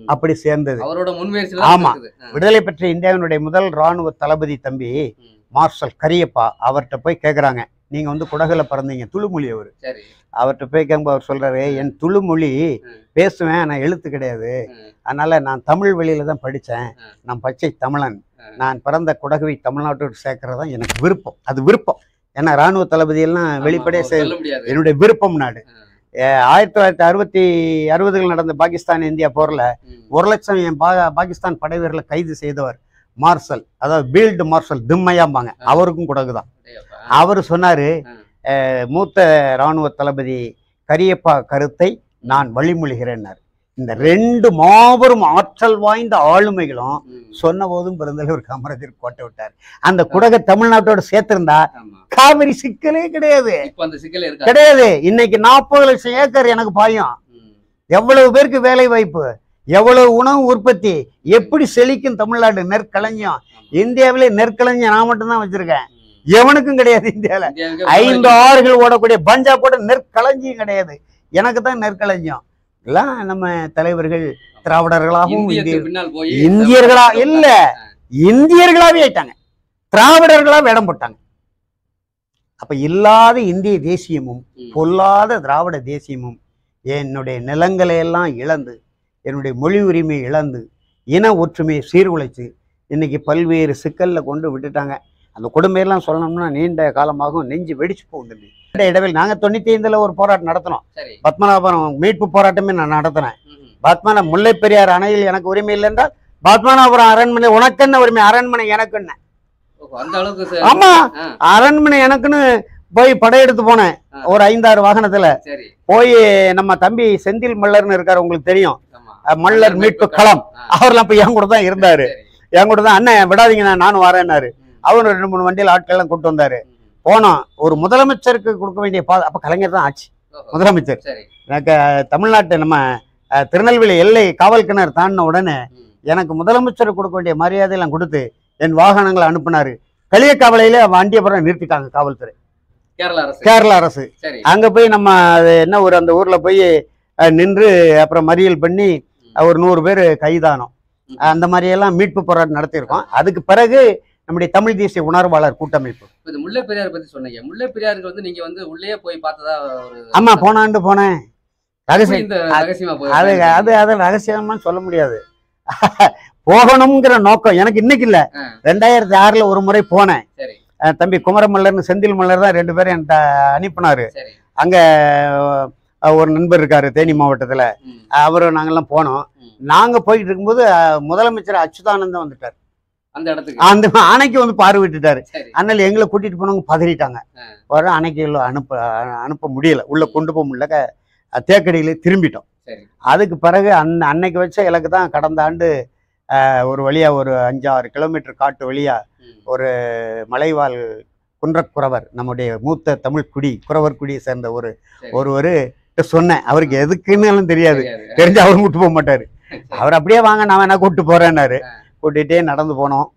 அப்படி சேர்ந்தது. அவரோட முன்முயற்சி ஆமா. விடுதலை பெற்ற இந்தியாவினுடைய முதல் ராணுவ தளபதி தம்பி மார்ஷல் கரியப்பா அவர்கிட்ட போய் கேட்குறாங்க நீங்க வந்து குடகுல பிறந்தீங்க துளுமொழி அவர். அவர்கிட்ட போய் கேட்கும்போது அவர் சொல்றாரு என் துளுமொழி. பேசுவேன் நான் எழுத்து கிடையாது. அதனால நான் தமிழ் வழியில தான் படித்தேன். நான் பச்சை தமிழன். நான் பிறந்த குடகுவை தமிழ்நாட்டோடு சேர்க்கறது தான் எனக்கு விருப்பம். அது விருப்பம். ஏன்னா ராணுவ தளபதி எல்லாம் ஆமா, வெளிப்படையா அவர் செய் சொல்ல முடியாது. என்னுடைய விருப்பம் நாடு. ஆயிரத்தி தொள்ளாயிரத்தி அறுபத்தி அறுபதுகள் நடந்த பாகிஸ்தான் இந்தியா போர்ல ஒரு லட்சம் என் பா பாகிஸ்தான் படை வீரர்களை கைது செய்தவர் மார்ஷல். அதாவது பீல்டு மார்ஷல் திம்மையாம்பாங்க. அவருக்கும் குடகு தான். அவர் சொன்னாரு மூத்த ராணுவ தளபதி கரியப்பா கருத்தை நான் வழிமொழிகிறேன்னார். இந்த ரெண்டு மாபெரும் ஆற்றல் வாய்ந்த ஆளுமைகளும் சொன்ன போதும் பெருந்தலைவர் காமராஜர் கோட்டை விட்டார். அந்த குடக தமிழ்நாட்டோட சேர்த்திருந்தா. காவிரி சிக்கலே கிடையாது. கிடையாது. இன்னைக்கு நாற்பது லட்சம் ஏக்கர் எனக்கு பாயும். எவ்வளவு பேருக்கு வேலை வாய்ப்பு? எவ்வளவு உணவு உற்பத்தி? எப்படி செழிக்கும் தமிழ்நாடு நெற்களஞ்சியம். இந்தியாவிலே நெற்களஞ்சியம் நான் மட்டும்தான் வச்சிருக்கேன். எவனுக்கும் கிடையாது இந்தியாவில. ஐந்து ஆறுகள் ஓடக்கூடிய பஞ்சாப் கூட நெற்களஞ்சியம் கிடையாது. எனக்கு தான் நெற்களஞ்சியம். எல்லாம் நம்ம தலைவர்கள் திராவிடர்களாகவும் இந்தியர்களா இல்ல. இந்தியர்களாவே ஆயிட்டாங்க. திராவிடர்களா வேடம் போட்டாங்க. அப்ப இல்லாத இந்திய தேசியமும் பொல்லாத திராவிட தேசியமும் என்னுடைய நிலங்களை எல்லாம் இழந்து என்னுடைய மொழி உரிமையை இழந்து இன ஒற்றுமையை சீர்குலைச்சு இன்னைக்கு பல்வேறு சிக்கல்ல கொண்டு விட்டுட்டாங்க. அந்த கொடுமையெல்லாம் சொல்லணும்னா நீண்ட காலமாகவும் நெஞ்சு வெடிச்சு போகுது இந்த இடைவெளி. நாங்க தொண்ணூத்தி ஐந்துல ஒரு போராட்டம் நடத்தினோம். சரி. பத்மநாபபுரம் மீட்பு போராட்டமே நான் நடத்தினேன். பத்மனா முல்லை பெரியார் அணையில் எனக்கு உரிமை இல்லை என்றால் பத்மநாபபுரம் அரண்மனை உனக்கு என்ன உரிமை? அரண்மனை எனக்கு என்ன ஓ, அந்த அளவுக்கு ச- ஆமா. அரண்மனை எனக்குன்னு போய் படையெடுத்து போனேன். ஒரு ஐந்தாறு வாகனத்துல. போய் நம்ம தம்பி செந்தில் மல்லர்னு இருக்காரு உங்களுக்கு தெரியும். மல்லர் மீட்பு களம். அவர்லாம் இப்ப என் கூட தான் இருந்தாரு. என் கூட தான் அண்ணன் விடாதீங்க நான் நானும் வரேன்னாரு. ம், அவரும் ரெண்டு மூணு வண்டியில் ஆட்கள் எல்லாம் கூட்டு வந்தாரு. போனோம். ஒரு முதலமைச்சருக்கு கொடுக்க வேண்டிய பா அப்ப கலைஞர் தான் ஆச்சு முதலமைச்சர். சரி. எனக்கு தமிழ்நாட்டு நம்ம திருநெல்வேலி எல்லை காவல் கிணறு தாண்டின உடனே எனக்கு முதலமைச்சருக்கு கொடுக்க வேண்டிய மரியாதையெல்லாம் கொடுத்து என் வாகனங்களை அனுப்புனாரு. களியக்காவலையில வண்டியபுரம் நிறுத்திட்டாங்க காவல்துறை. கேரளா அரசு. கேரளா அரசு. சரி. அங்க போய் நம்ம என்ன ஒரு அந்த ஊர்ல போய் நின்று அப்புறம் மறியல் பண்ணி ஒரு நூறு பேர் கைதானோம். அந்த மாதிரியெல்லாம் மீட்பு போராட்டம் நடத்தியிருக்கோம். அதுக்கு பிறகு நம்முடைய தமிழ் தேசிய உணர்வாளர் கூட்டமைப்பு. இந்த முல்லை பெரியார் பத்தி சொன்னீங்க. முல்லை பெரியாருக்கு வந்து நீங்க வந்து உள்ளே போய் பார்த்ததா ஆமா போன ஆண்டு போனேன். ரகசியம். அது அது அது ரகசியமா சொல்ல முடியாது. போகணுங்கிற நோக்கம் எனக்கு இன்னைக்கு இல்ல. ரெண்டாயிரத்தி ஆறுல ஒரு முறை போனேன். தம்பி குமரமல்லர்னு செந்தில் மல்லர் தான் ரெண்டு பேரும் என்கிட்ட அனுப்பினாரு. அங்க ஒரு நண்பர் இருக்காரு தேனி மாவட்டத்துல. ம், அவரும் நாங்கெல்லாம் போனோம். நாங்க போயிட்டு இருக்கும்போது முதலமைச்சர் அச்சுதானந்தம் வந்துட்டார். அந்த இடத்துக்கு. அந்த அணைக்கு வந்து பார்வையிட்டுட்டாரு அதனால எங்களை கூட்டிட்டு போனவங்க பதறிட்டாங்க. வர அணைக்கு அனுப்ப அனுப்ப முடியல. உள்ள கொண்டு போக முடியல. தேக்கடியில திரும்பிட்டோம். அதுக்கு பிறகு அந்த அன்னைக்கு வச்ச இலக்கு தான் கடந்த ஆண்டு ஒரு வழியா ஒரு அஞ்சாறு கிலோமீட்டர் காட்டு வழியா ம், மலைவாழ் குன்றக்குறவர் நம்முடைய மூத்த தமிழ் குடி குறவர் குடியை சேர்ந்த ஒரு. ஒருவர் சொன்னேன். அவருக்கு எதுக்குன்னு தெரியாது. தெரிஞ்சு அவரும் கூட்டு போக மாட்டாரு. அவர் அப்படியே வாங்க நான் வேணா கூட்டு போறேன்னாரு. கூட்டிகிட்டே நடந்து போனோம்.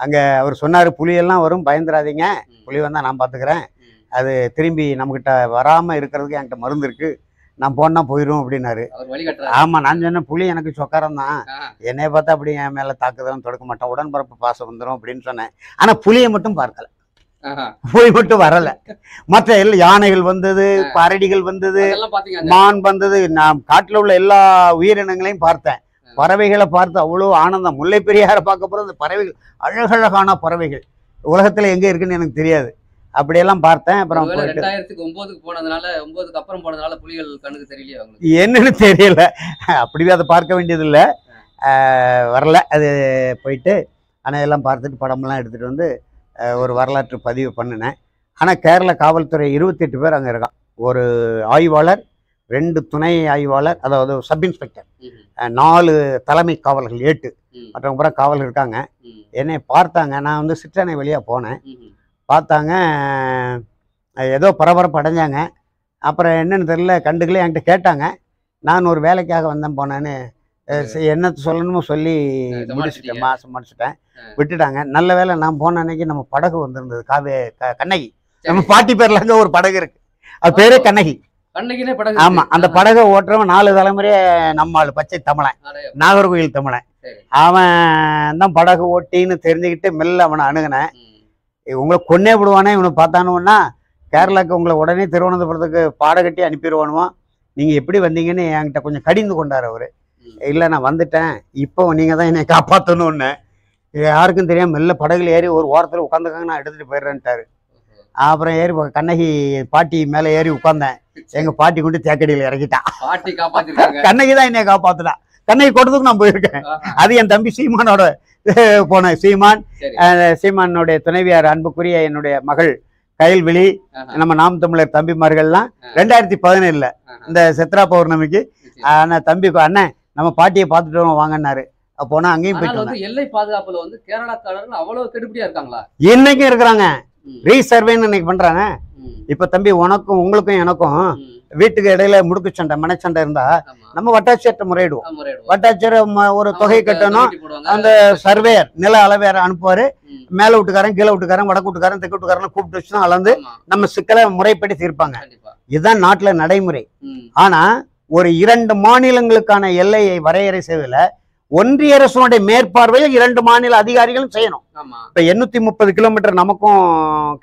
அங்க அவர் சொன்னாரு புலியெல்லாம் வரும் பயந்துராதீங்க. ம், புலி வந்தா நான் பாத்துக்கிறேன். ம், அது திரும்பி நம்மகிட்ட வராம இருக்கிறதுக்கு என்கிட்ட மருந்து இருக்கு. நான் போனா போயிடும் அப்படின்னாரு. அவர் வழிகாட்டுறாரு ஆமா நான் சொன்னேன் புலி எனக்கு சொக்காரம் தான். என்னைய பார்த்தா அப்படி என் மேல தாக்குதலும் தொடுக்க மாட்டேன். உடன்பரப்பு பாசம் வந்துடும் அப்படின்னு சொன்னேன். ஆனா புலியை மட்டும் பார்க்கல. புலி மட்டும் வரல. மற்ற எல்லா யானைகள் வந்தது பரடிகள் வந்தது மான் வந்தது. நான் காட்டுல உள்ள எல்லா உயிரினங்களையும் பார்த்தேன். பறவைகளை பார்த்து அவ்வளோ ஆனந்தம். முல்லை பெரியாரை பார்க்க போற அந்த பறவைகள் அழகழகான பறவைகள். உலகத்துல எங்க இருக்குன்னு எனக்கு தெரியாது. அப்படியெல்லாம் பார்த்தேன் அப்புறம் ரெண்டாயிரத்துக்கு ஒன்பதுக்கு போனதுனால ஒன்பதுக்கு அப்புறம் போனதுனால புலிகள் கண்ணுக்கு தெரியலையே என்னன்னு தெரியல. அப்படியே அதை பார்க்க வேண்டியதில்லை. வரல. அது போயிட்டு ஆனால் எல்லாம் பார்த்துட்டு படமெல்லாம் எடுத்துகிட்டு வந்து ஒரு வரலாற்று பதிவு பண்ணினேன். ஆனால் கேரள காவல்துறை இருபத்தெட்டு பேர் அங்கே இருக்கான் ஒரு ஆய்வாளர் ரெண்டு துணை ஆய்வாளர் அதாவது சப் இன்ஸ்பெக்டர். நாலு தலைமை காவலர்கள் ஏட்டு. மற்றவங்க பூரா காவல் இருக்காங்க. என்னை பார்த்தாங்க. நான் வந்து சிற்றனை வழியாக போனேன். பார்த்தாங்க ஏதோ பரபரப்பு அடைஞ்சாங்க. அப்புறம் என்னன்னு தெரியல கண்டுக்கல என்கிட்ட கேட்டாங்க. நான் ஒரு வேலைக்காக வந்தேன் போனேன்னு என்ன சொல்லணுமோ சொல்லி. முடிச்சுட்டேன் மாசம் முடிச்சுட்டேன். விட்டுட்டாங்க. நல்ல வேளை நான் போன அன்னைக்கு நம்ம படகு வந்திருந்தது காவே க- கண்ணகி. நம்ம பாட்டி பேர்ல ஒரு படகு இருக்கு. அது பேரே கண்ணகி. ஆமா. அந்த. படகை ஓட்டுறவன் நாலு தலைமுறையே நம்ம ஆளு பச்சை தமிழன் நாகர்கோயில் தமிழன். அவன் தான் படகு ஓட்டின்னு தெரிஞ்சுக்கிட்டு மெல்ல அவனை அணுகினேன் உங்களை கொன்னே விடுவானே இவனை பார்த்தானுன்னா கேரளாக்கு உங்களை உடனே திருவனந்தபுரத்துக்கு பாட கட்டி அனுப்பிடுவானுமா நீங்கள் எப்படி வந்தீங்கன்னு என்கிட்ட கொஞ்சம் கடிந்து கொண்டார் அவர். இல்லை நான் வந்துட்டேன் இப்போ நீங்கள் தான் என்னை காப்பாற்றணும்னு யாருக்கும் தெரியாம மெல்ல படகுல ஏறி ஒரு ஓரத்தில் உட்காந்துக்காங்க நான் எடுத்துகிட்டு போயிடுறேன்ட்டாரு அப்புறம் ஏறி கண்ணகி பாட்டி மேலே ஏறி உட்காந்தேன் எங்கள் பாட்டி கொண்டு தேக்கடியில் இறக்கிட்டான் பாட்டி காப்பாத்திருக்காங்க. கண்ணகி தான் என்னை காப்பாத்துனா. கண்ணகி கொடுத்துக்கு நான் போயிருக்கேன். அது என் தம்பி சீமானோட போனேன் சீமான். சீமானுடைய துணைவியார் அன்புக்குரிய என்னுடைய மகள் கயல்விழி நம்ம நாம் தமிழர் தம்பிமார்கள்லாம். ரெண்டாயிரத்தி பதினேழுல. இந்த சித்ரா பௌர்ணமிக்கு. அண்ணா தம்பி அண்ணன் நம்ம பாட்டியை பார்த்துட்டு வரோம் வாங்கன்னாரு. அப்போ போனா அங்கேயும் போயிட்டு எல்லை பாதுகாப்புல வந்து கேரளாக்காரர்கள் அவ்வளவு கெடுபிடியா இருக்காங்களா? இன்னைக்கும் இருக்கிறாங்க. ரீசர்வேன்னு இன்னைக்கு பண்றாங்க. இப்ப தம்பி உனக்கும் உங்களுக்கும் எனக்கும் வீட்டுக்கு இடையில முடுக்கு சண்டை மனச்சண்டை இருந்தா. நம்ம வட்டாட்சியர்கிட்ட முறையிடுவோம். வட்டாட்சியர் ஒரு தொகை கட்டணும். அந்த சர்வேயர் நில அளவையர் அனுப்புவாரு. மேல வீட்டுக்காரன் கீழே வீட்டுக்காரன் வடக்கு வீட்டுக்காரன் தெற்கு வீட்டுக்காரன் கூப்பிட்டு வச்சு அளந்து நம்ம சிக்கலை முறைப்படி தீர்ப்பாங்க. இதுதான் நாட்டுல நடைமுறை. ஆனா ஒரு இரண்டு மாநிலங்களுக்கான எல்லையை வரையறை செய்வதில் ஒன்றிய அரசுடைய மேற்பார்வையில் இரண்டு மாநில அதிகாரிகளும் செய்யணும். இப்ப எண்ணூத்தி முப்பது கிலோமீட்டர் நமக்கும்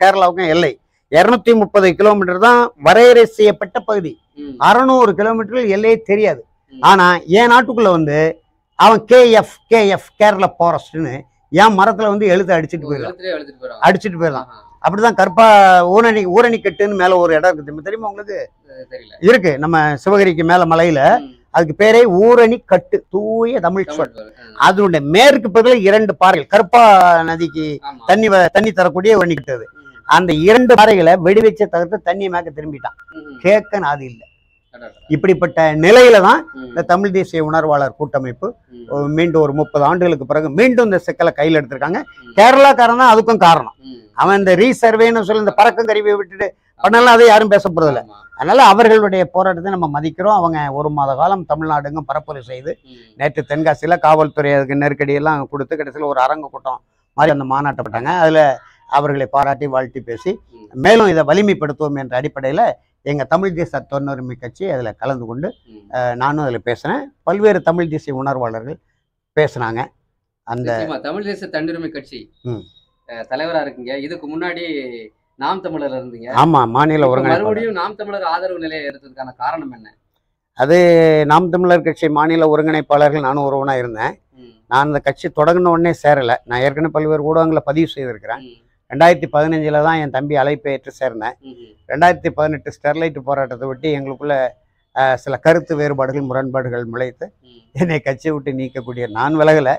கேரளாவுக்கும் எல்லை. இருநூத்தி முப்பது கிலோமீட்டர் தான் வரையறை செய்யப்பட்ட பகுதி. அறநூறு கிலோமீட்டர் எல்லையே தெரியாது. ஆனா என் நாட்டுக்குள்ள வந்து அவன் கேஎஃப் கேஎஃப் கேரளா ஃபாரஸ்ட்னு என் மரத்துல வந்து எழுத்து அடிச்சுட்டு போயிடலாம். அடிச்சுட்டு போயிடலாம் அப்படிதான் கற்பா ஊரணி ஊரணிக்கட்டுன்னு மேல ஒரு இடம் இருக்குது தெரியுமா உங்களுக்கு. இருக்கு. நம்ம சிவகிரிக்கு மேல மலையில அதுக்கு பேரே ஊரணி கட்டு தூய தமிழ் சொல். அதனுடைய மேற்கு பகுதியில் இரண்டு பாறைகள் கருப்பா நதிக்கு. தண்ணி தண்ணி தரக்கூடிய ஊரணி கட்டு அது. ம், அந்த இரண்டு பாறைகளை வெடி வச்ச தவிர்த்து தண்ணியை மேக்க திரும்பிட்டான். ம், கேட்க அது இல்லை. இப்படிப்பட்ட நிலையில தான் இந்த தமிழ் தேசிய உணர்வாளர் கூட்டமைப்பு மீண்டும் ஒரு முப்பது ஆண்டுகளுக்கு பிறகு மீண்டும் இந்த சிக்கலை கையில் எடுத்திருக்காங்க. கேரளாக்காரன் தான் அதுக்கும் காரணம். அவன் இந்த ரீசர்வேன்னு சொல்லி இந்த பறக்கும் கருவியை விட்டுட்டு பண்ணலாம் அதை யாரும் பேச போறதில்ல. அதனால அவர்களுடைய போராட்டத்தை நம்ம மதிக்கிறோம். அவங்க ஒரு மாத காலம் தமிழ்நாடுங்க பரப்புரை செய்து நேற்று தென்காசியில் காவல்துறை அதுக்கு நெருக்கடியெல்லாம் கொடுத்து கடைசியில் ஒரு அரங்க கூட்டம் மாதிரி அந்த மாநாட்டப்பட்டாங்க. அதில் அவர்களை பாராட்டி வாழ்த்தி பேசி மேலும் இதை வலிமைப்படுத்துவோம் என்ற அடிப்படையில் எங்கள் தமிழ் தேச தொன்னுரிமை கட்சி அதில் கலந்து கொண்டு நானும் அதில் பேசினேன் பல்வேறு தமிழ் தேசிய உணர்வாளர்கள் பேசுனாங்க. அந்த தமிழ் தேச தன்னுரிமை கட்சி. ம். அஹ், தலைவரா இருக்கீங்க. இதுக்கு முன்னாடி நாம் தமிழர் இருந்தீங்க. ஆமாம் மாநில இப்ப ஒருங்கிணைப்பாளர். மறுபடியும் நாம் தமிழர் ஆதரவு நிலையை எடுத்ததுக்கான காரணம் என்ன? அது நாம் தமிழர் கட்சி மாநில ஒருங்கிணைப்பாளர்கள் நானும் ஒருவனாக இருந்தேன். நான் அந்த கட்சி தொடங்கின உடனே சேரலை. நான் ஏற்கனவே பல்வேறு ஊடகங்களை பதிவு செய்திருக்கிறேன். ரெண்டாயிரத்தி பதினஞ்சில் தான் என் தம்பி அழைப்பை ஏற்று சேர்ந்தேன். ரெண்டாயிரத்தி பதினெட்டு ஸ்டெர்லைட் போராட்டத்தை ஒட்டி எங்களுக்குள்ள சில கருத்து வேறுபாடுகள் முரண்பாடுகள் முளைத்து என்னை கட்சியை விட்டு நீக்கக்கூடிய நான் விலகலை.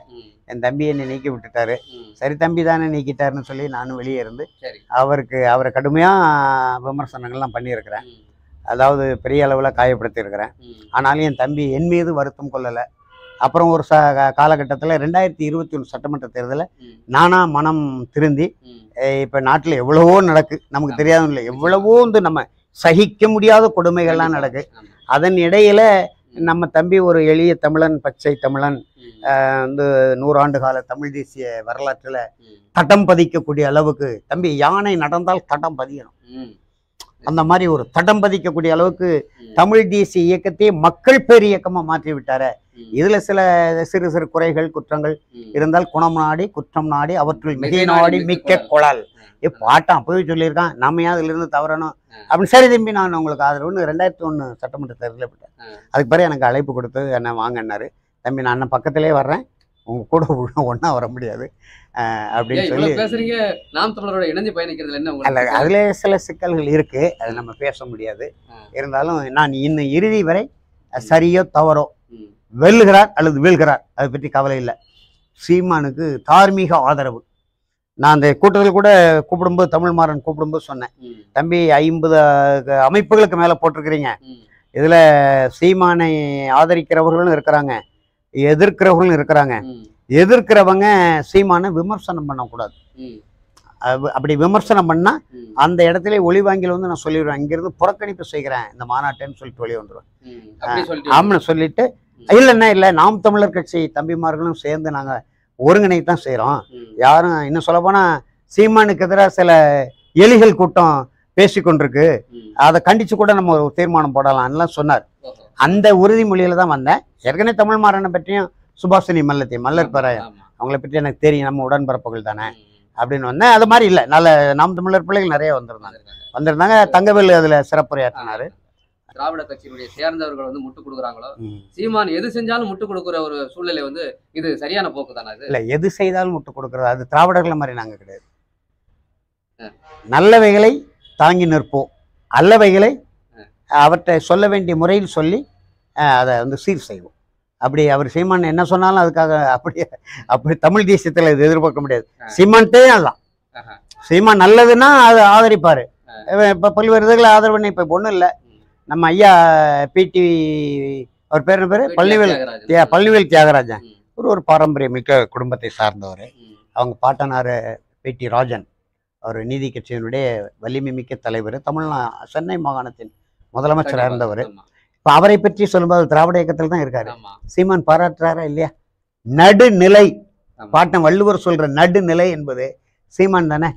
என் தம்பி என்னை நீக்கி விட்டுட்டாரு. சரி தம்பி தானே நீக்கிட்டாருன்னு சொல்லி நானும் வெளியே இருந்து அவருக்கு அவரை கடுமையாக விமர்சனங்கள்லாம் பண்ணியிருக்கிறேன். அதாவது பெரிய அளவில் காயப்படுத்தியிருக்கிறேன். ஆனாலும் என் தம்பி என் மீது வருத்தம் கொள்ளலை. அப்புறம் ஒரு ச காலகட்டத்தில் ரெண்டாயிரத்தி இருபத்தி ஒன்று சட்டமன்ற தேர்தலில் ம், நானா மனம் திருந்தி. இப்போ நாட்டில் எவ்வளவோ நடக்கு. நமக்கு தெரியாதும் இல்லை எவ்வளவோ வந்து நம்ம சகிக்க முடியாத கொடுமைகள்லாம் நடக்கு. அதன் இடையில நம்ம தம்பி ஒரு எளிய தமிழன் பச்சை தமிழன் வந்து நூறாண்டு கால தமிழ் தேசிய வரலாற்றில் தடம் பதிக்கக்கூடிய அளவுக்கு தம்பி யானை நடந்தால் தடம் பதியணும். அந்த மாதிரி ஒரு தடம் பதிக்கக்கூடிய அளவுக்கு. தமிழ் தேசிய இயக்கத்தை மக்கள் பேர் இயக்கமா மாற்றி விட்டாரு. இதுல சில சிறு சிறு குறைகள் குற்றங்கள். இருந்தால் குணம் நாடி குற்றம் நாடி அவற்றுள் மிகை நாடி மிக்க குழல் ஏ பாட்டான் அப்பவே சொல்லியிருக்கான் நம்ம ஏன் அதுல இருந்து தவறணும் அப்படின்னு சரி தம்பி நான் உங்களுக்கு ஆதரவுன்னு ரெண்டாயிரத்தி ஒன்று சட்டமன்ற தேர்தலில் விட்டேன். ஆ. அதுக்கு பிறகு எனக்கு அழைப்பு கொடுத்து என்ன வாங்கன்னாரு. தம்பி நான் அண்ணன் பக்கத்திலே வர்றேன். உங்க கூட ஒன்றா வர முடியாது. அப்படின்னு சொல்லி பேசுறீங்க. நாம் தமிழரோட இணைஞ்சு பயணிக்கிறதுல என்ன அல்ல அதுல சில சிக்கல்கள் இருக்கு. அது நம்ம பேச முடியாது. இருந்தாலும் நான் இன்னும் இறுதி வரை சரியோ தவறோ வெல்லுகிறார் அல்லது வீழ்கிறார் அதை பற்றி கவலை இல்லை. சீமானுக்கு தார்மீக ஆதரவு. நான் அந்த கூட்டத்தில் கூட கூப்பிடும்போது தமிழ் மாறன் கூப்பிடும்போது சொன்னேன். தம்பி ஐம்பது அமைப்புகளுக்கு மேலே போட்டிருக்கிறீங்க. இதில் சீமானை ஆதரிக்கிறவர்களும் இருக்கிறாங்க. எதிர்க்கிறவர்களும் இருக்கிறாங்க. எதிர்க்கிறவங்க சீமானை விமர்சனம் பண்ணக்கூடாது. அப்படி விமர்சனம் பண்ணால் அந்த இடத்துல ஒளிவாங்கில வந்து நான் சொல்லிடுவேன். இங்கிருந்து புறக்கணிப்பு செய்கிறேன். இந்த மாநாட்டேன்னு சொல்லிட்டு வெளியே வந்துடுவேன் ஆமாம் சொல்லிட்டு இல்லைன்னா இல்லை நாம் தமிழர் கட்சி தம்பிமார்களும் சேர்ந்து நாங்கள் ஒருங்கிணை தான் செய்கிறோம் யாரும் இன்னும் சொல்லப்போனால் சீமானுக்கு எதிராக சில எலிகள் கூட்டம் பேசி கொண்டிருக்கு. அதை கண்டிச்சு கூட நம்ம ஒரு தீர்மானம் போடலாம்லாம் சொன்னார். அந்த உறுதிமொழியில தான் வந்தேன். ஏற்கனவே தமிழ் மாறனை பற்றியும் சுபாஷினி மல்லத்தி மல்லர் பறைய ஆமா. அவங்கள பற்றி எனக்கு தெரியும். நம்ம உடன்பிறப்புகள் தானே அப்படின்னு வந்தேன். அது மாதிரி இல்லை. நல்ல நாம் தமிழர் பிள்ளைகள் நிறைய வந்திருந்தாங்க. வந்திருந்தாங்க. தங்கவேல் அதில் சிறப்புரையாற்றினாரு. திராவிட கட்சியினுடைய சேர்ந்தவர்கள் வந்து முட்டு கொடுக்குறாங்களோ? சீமான் எது செஞ்சாலும் முட்டு கொடுக்குற ஒரு சூழ்நிலை வந்து இது சரியான போக்கு தானே அது இல்லை எது செய்தாலும் முட்டு கொடுக்கறது அது திராவிடர்களை மாதிரி நாங்கள் கிடையாது. நல்லவைகளை தாங்கி நிற்போம். அல்லவைகளை அவற்றை சொல்ல வேண்டிய முறையில் சொல்லி அதை வந்து சீர் செய்வோம். அப்படி அவர் சீமான் என்ன சொன்னாலும் அதுக்காக அப்படியே அப்படி தமிழ் தேசியத்தில் இது எதிர்பார்க்க முடியாது. சீமான்ட்டே அதுதான் ஆஹா. சீமான் நல்லதுன்னா அது ஆதரிப்பார். இப்போ பல்வேறு இதுகளை ஆதரவு பண்ணி இப்போ ஒன்றும் இல்லை. நம்ம ஐயா பிடி அவர் பேர் பேர்? பள்ளிவேல் பள்ளிவேல் தியாகராஜன். ஒரு ஒரு பாரம்பரிய மிக்க குடும்பத்தை சார்ந்தவர். அவங்க பாட்டனார் பிடி ராஜன். அவர் நீதி கட்சியினுடைய வலிமை மிக்க தலைவர். தமிழ்நா சென்னை மாகாணத்தின் முதலமைச்சராக. இருந்தவர் இப்போ அவரை பற்றி சொல்லும்போது திராவிட இயக்கத்தில் தான் இருக்காரு. சீமான் பாராட்டுறாரா இல்லையா? நடுநிலை ஆமா. பாட்டன் வள்ளுவர் சொல்ற நடுநிலை என்பது சீமான் தானே.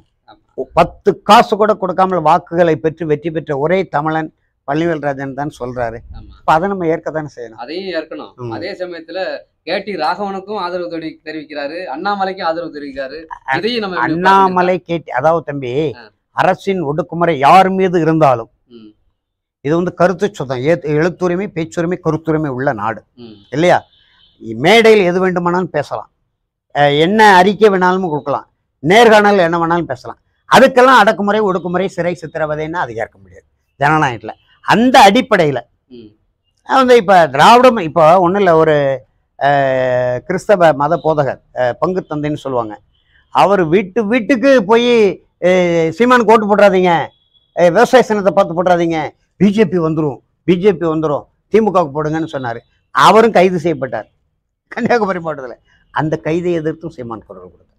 பத்து காசு கூட கொடுக்காமல் வாக்குகளை பெற்று வெற்றி பெற்ற ஒரே தமிழன் பழனிவேல் ராஜன் தான் சொல்றாரு. இப்போ அதை நம்ம ஏற்க தானே செய்யணும். அதையும் ஏற்கணும். அதே சமயத்துல கேடி ராகவனுக்கும் ஆதரவு தெரி- தெரிவிக்கிறாரு. அண்ணாமலைக்கும் ஆதரவு தெரிவிக்கிறாரு. இதையும் நம்ம அண்ணாமலை கேட்டி அதாவது தம்பி. அரசின் ஒடுக்குமுறை யார் மீது இருந்தாலும் இது வந்து கருத்து சுதம். எழுத்துரிமை பேச்சுரிமை கருத்துரிமை உள்ள நாடு. இல்லையா? மேடையில் எது வேண்டுமானாலும் பேசலாம். என்ன அறிக்கை வேணாலும் கொடுக்கலாம். நேர்காணல் என்ன வேணாலும் பேசலாம். அதுக்கெல்லாம் அடக்குமுறை ஒடுக்குமுறை சிறை சித்திரவதைன்னா அது ஏற்க முடியாது. ஜனநாயகத்தில். அந்த அடிப்படையில். வந்து இப்போ திராவிடம் இப்போ ஒன்றும் இல்லை ஒரு கிறிஸ்தவ மத போதகர் பங்கு தந்தைன்னு சொல்லுவாங்க. அவர் வீட்டு வீட்டுக்கு போய் அஹ், சீமானுக்கு ஓட்டு போட்டுறாதீங்க விவசாய சின்னத்தை பார்த்து போட்டுறாதீங்க பிஜேபி வந்துடும் பிஜேபி வந்துடும் திமுகவுக்கு போடுங்கன்னு சொன்னார். அவரும் கைது செய்யப்பட்டார். கன்னியாகுமரி மாவட்டத்தில். அந்த கைதை எதிர்த்தும் சீமான் குரல் கொடுத்தார்.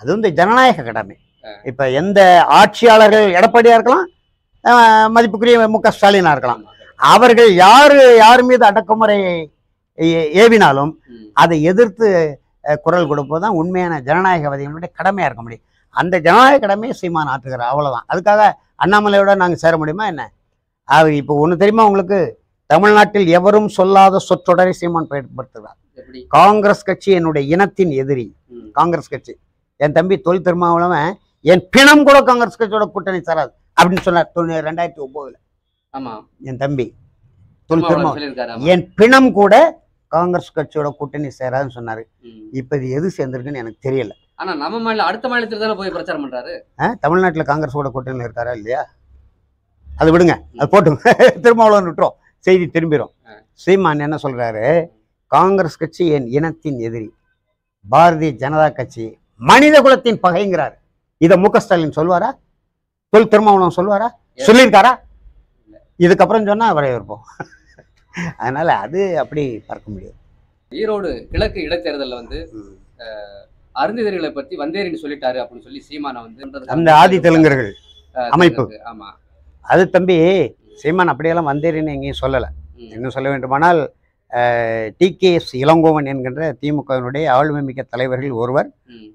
அது வந்து ஜனநாயக கடமை. இப்போ எந்த ஆட்சியாளர்கள் எடப்பாடியா இருக்கலாம் மதிப்புக்குரிய மு க ஸ்டாலினா இருக்கலாம். அவர்கள் யாரு யார் மீது அடக்குமுறை ஏவினாலும் அதை எதிர்த்து குரல் கொடுப்பது தான் உண்மையான ஜனநாயகவாதிகளுடைய கடமையாக இருக்க முடியும். அந்த ஜனநாயக கடமையை சீமான் ஆற்றுகிறார் அவ்வளவுதான். அதுக்காக அண்ணாமலையோட நாங்கள் சேர முடியுமா என்ன? அவர் இப்போ ஒன்று தெரியுமா உங்களுக்கு? தமிழ்நாட்டில் எவரும் சொல்லாத சொற்றொடரை சீமான் பயன்படுத்துகிறார். காங்கிரஸ் கட்சி என்னுடைய இனத்தின் எதிரி. காங்கிரஸ் கட்சி. என் தம்பி தொல் திருமாவளவன் என் பிணம் கூட காங்கிரஸ் கட்சியோட கூட்டணி தராது அப்படின்னு சொன்னார் தொண்ணூ ரெண்டாயிரத்தி ஒம்போதுல. ஆமா. என் தம்பி. என் பிணம் கூட காங்கிரஸ் கட்சியோட கூட்டணி சேராதுன்னு சொன்னாரு. இப்போ இது எது சேர்ந்திருக்குன்னு எனக்கு தெரியல. ஆனா நம்ம மாநில அடுத்த மாநிலத்துல தானே போய் பிரச்சாரம் பண்றாரு? தமிழ்நாட்டுல காங்கிரஸோட கூட்டணியில் இருக்காரா இல்லையா? அது விடுங்க அது போட்டும் திருமாவளவன் விட்டுரும். செய்தி திரும்பிடும் சீமான் என்ன சொல்றாரு? காங்கிரஸ் கட்சி என் இனத்தின் எதிரி. பாரதிய ஜனதா கட்சி மனித குலத்தின் பகைங்கிறார். இதை மு க ஸ்டாலின் சொல்வாரா? தொல் திருமாவளவன் சொல்வாரா சொல்லியிருக்காரா? இதுக்கப்புறம் சொன்னா வரவேற்போம். அதனால அது அப்படி பார்க்க முடியாது ஈரோடு கிழக்கு இடைத்தேர்தல்ல வந்து அருந்ததிகளை பத்தி வந்தேரின்னு சொல்லிட்டாரு அப்படின்னு சொல்லி சீமானை வந்து அந்த ஆதி தெலுங்கர்கள் அமைப்பு. ஆமா. அது தம்பி சீமான் அப்படியெல்லாம் வந்தேரின்னு எங்கேயும் சொல்லலை. இன்னும் சொல்ல வேண்டுமானால் டிகேஎஸ் இளங்கோவன் என்கின்ற திமுகவினுடைய ஆளுமை மிக்க தலைவர்கள் ஒருவர்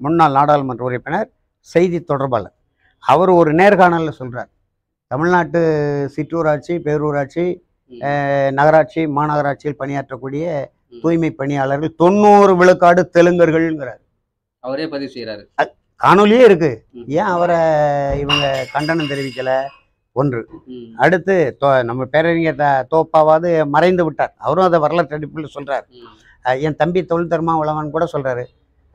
முன்னாள் நாடாளுமன்ற உறுப்பினர் செய்தி தொடர்பாளர். அவர் ஒரு நேர்காணலில் சொல்றார். தமிழ்நாட்டு சிற்றூராட்சி பேரூராட்சி நகராட்சி மாநகராட்சியில் பணியாற்றக்கூடிய. தூய்மை பணியாளர்கள் தொண்ணூறு விழுக்காடு தெலுங்கர்கள்ங்கிறார். அவரே பதிவு செய்யறாரு காணொலியே இருக்கு. ஏன் அவரை இவங்க கண்டனம் தெரிவிக்கல? ஒன்று. அடுத்து நம்ம பேரறிஞர் த- தோப்பாவாவது மறைந்து விட்டார். அவரும் அதை வரலாற்று அடிப்பில். அஹ் என் தம்பி தொழில் தர்மா உலகன் கூட சொல்றாரு.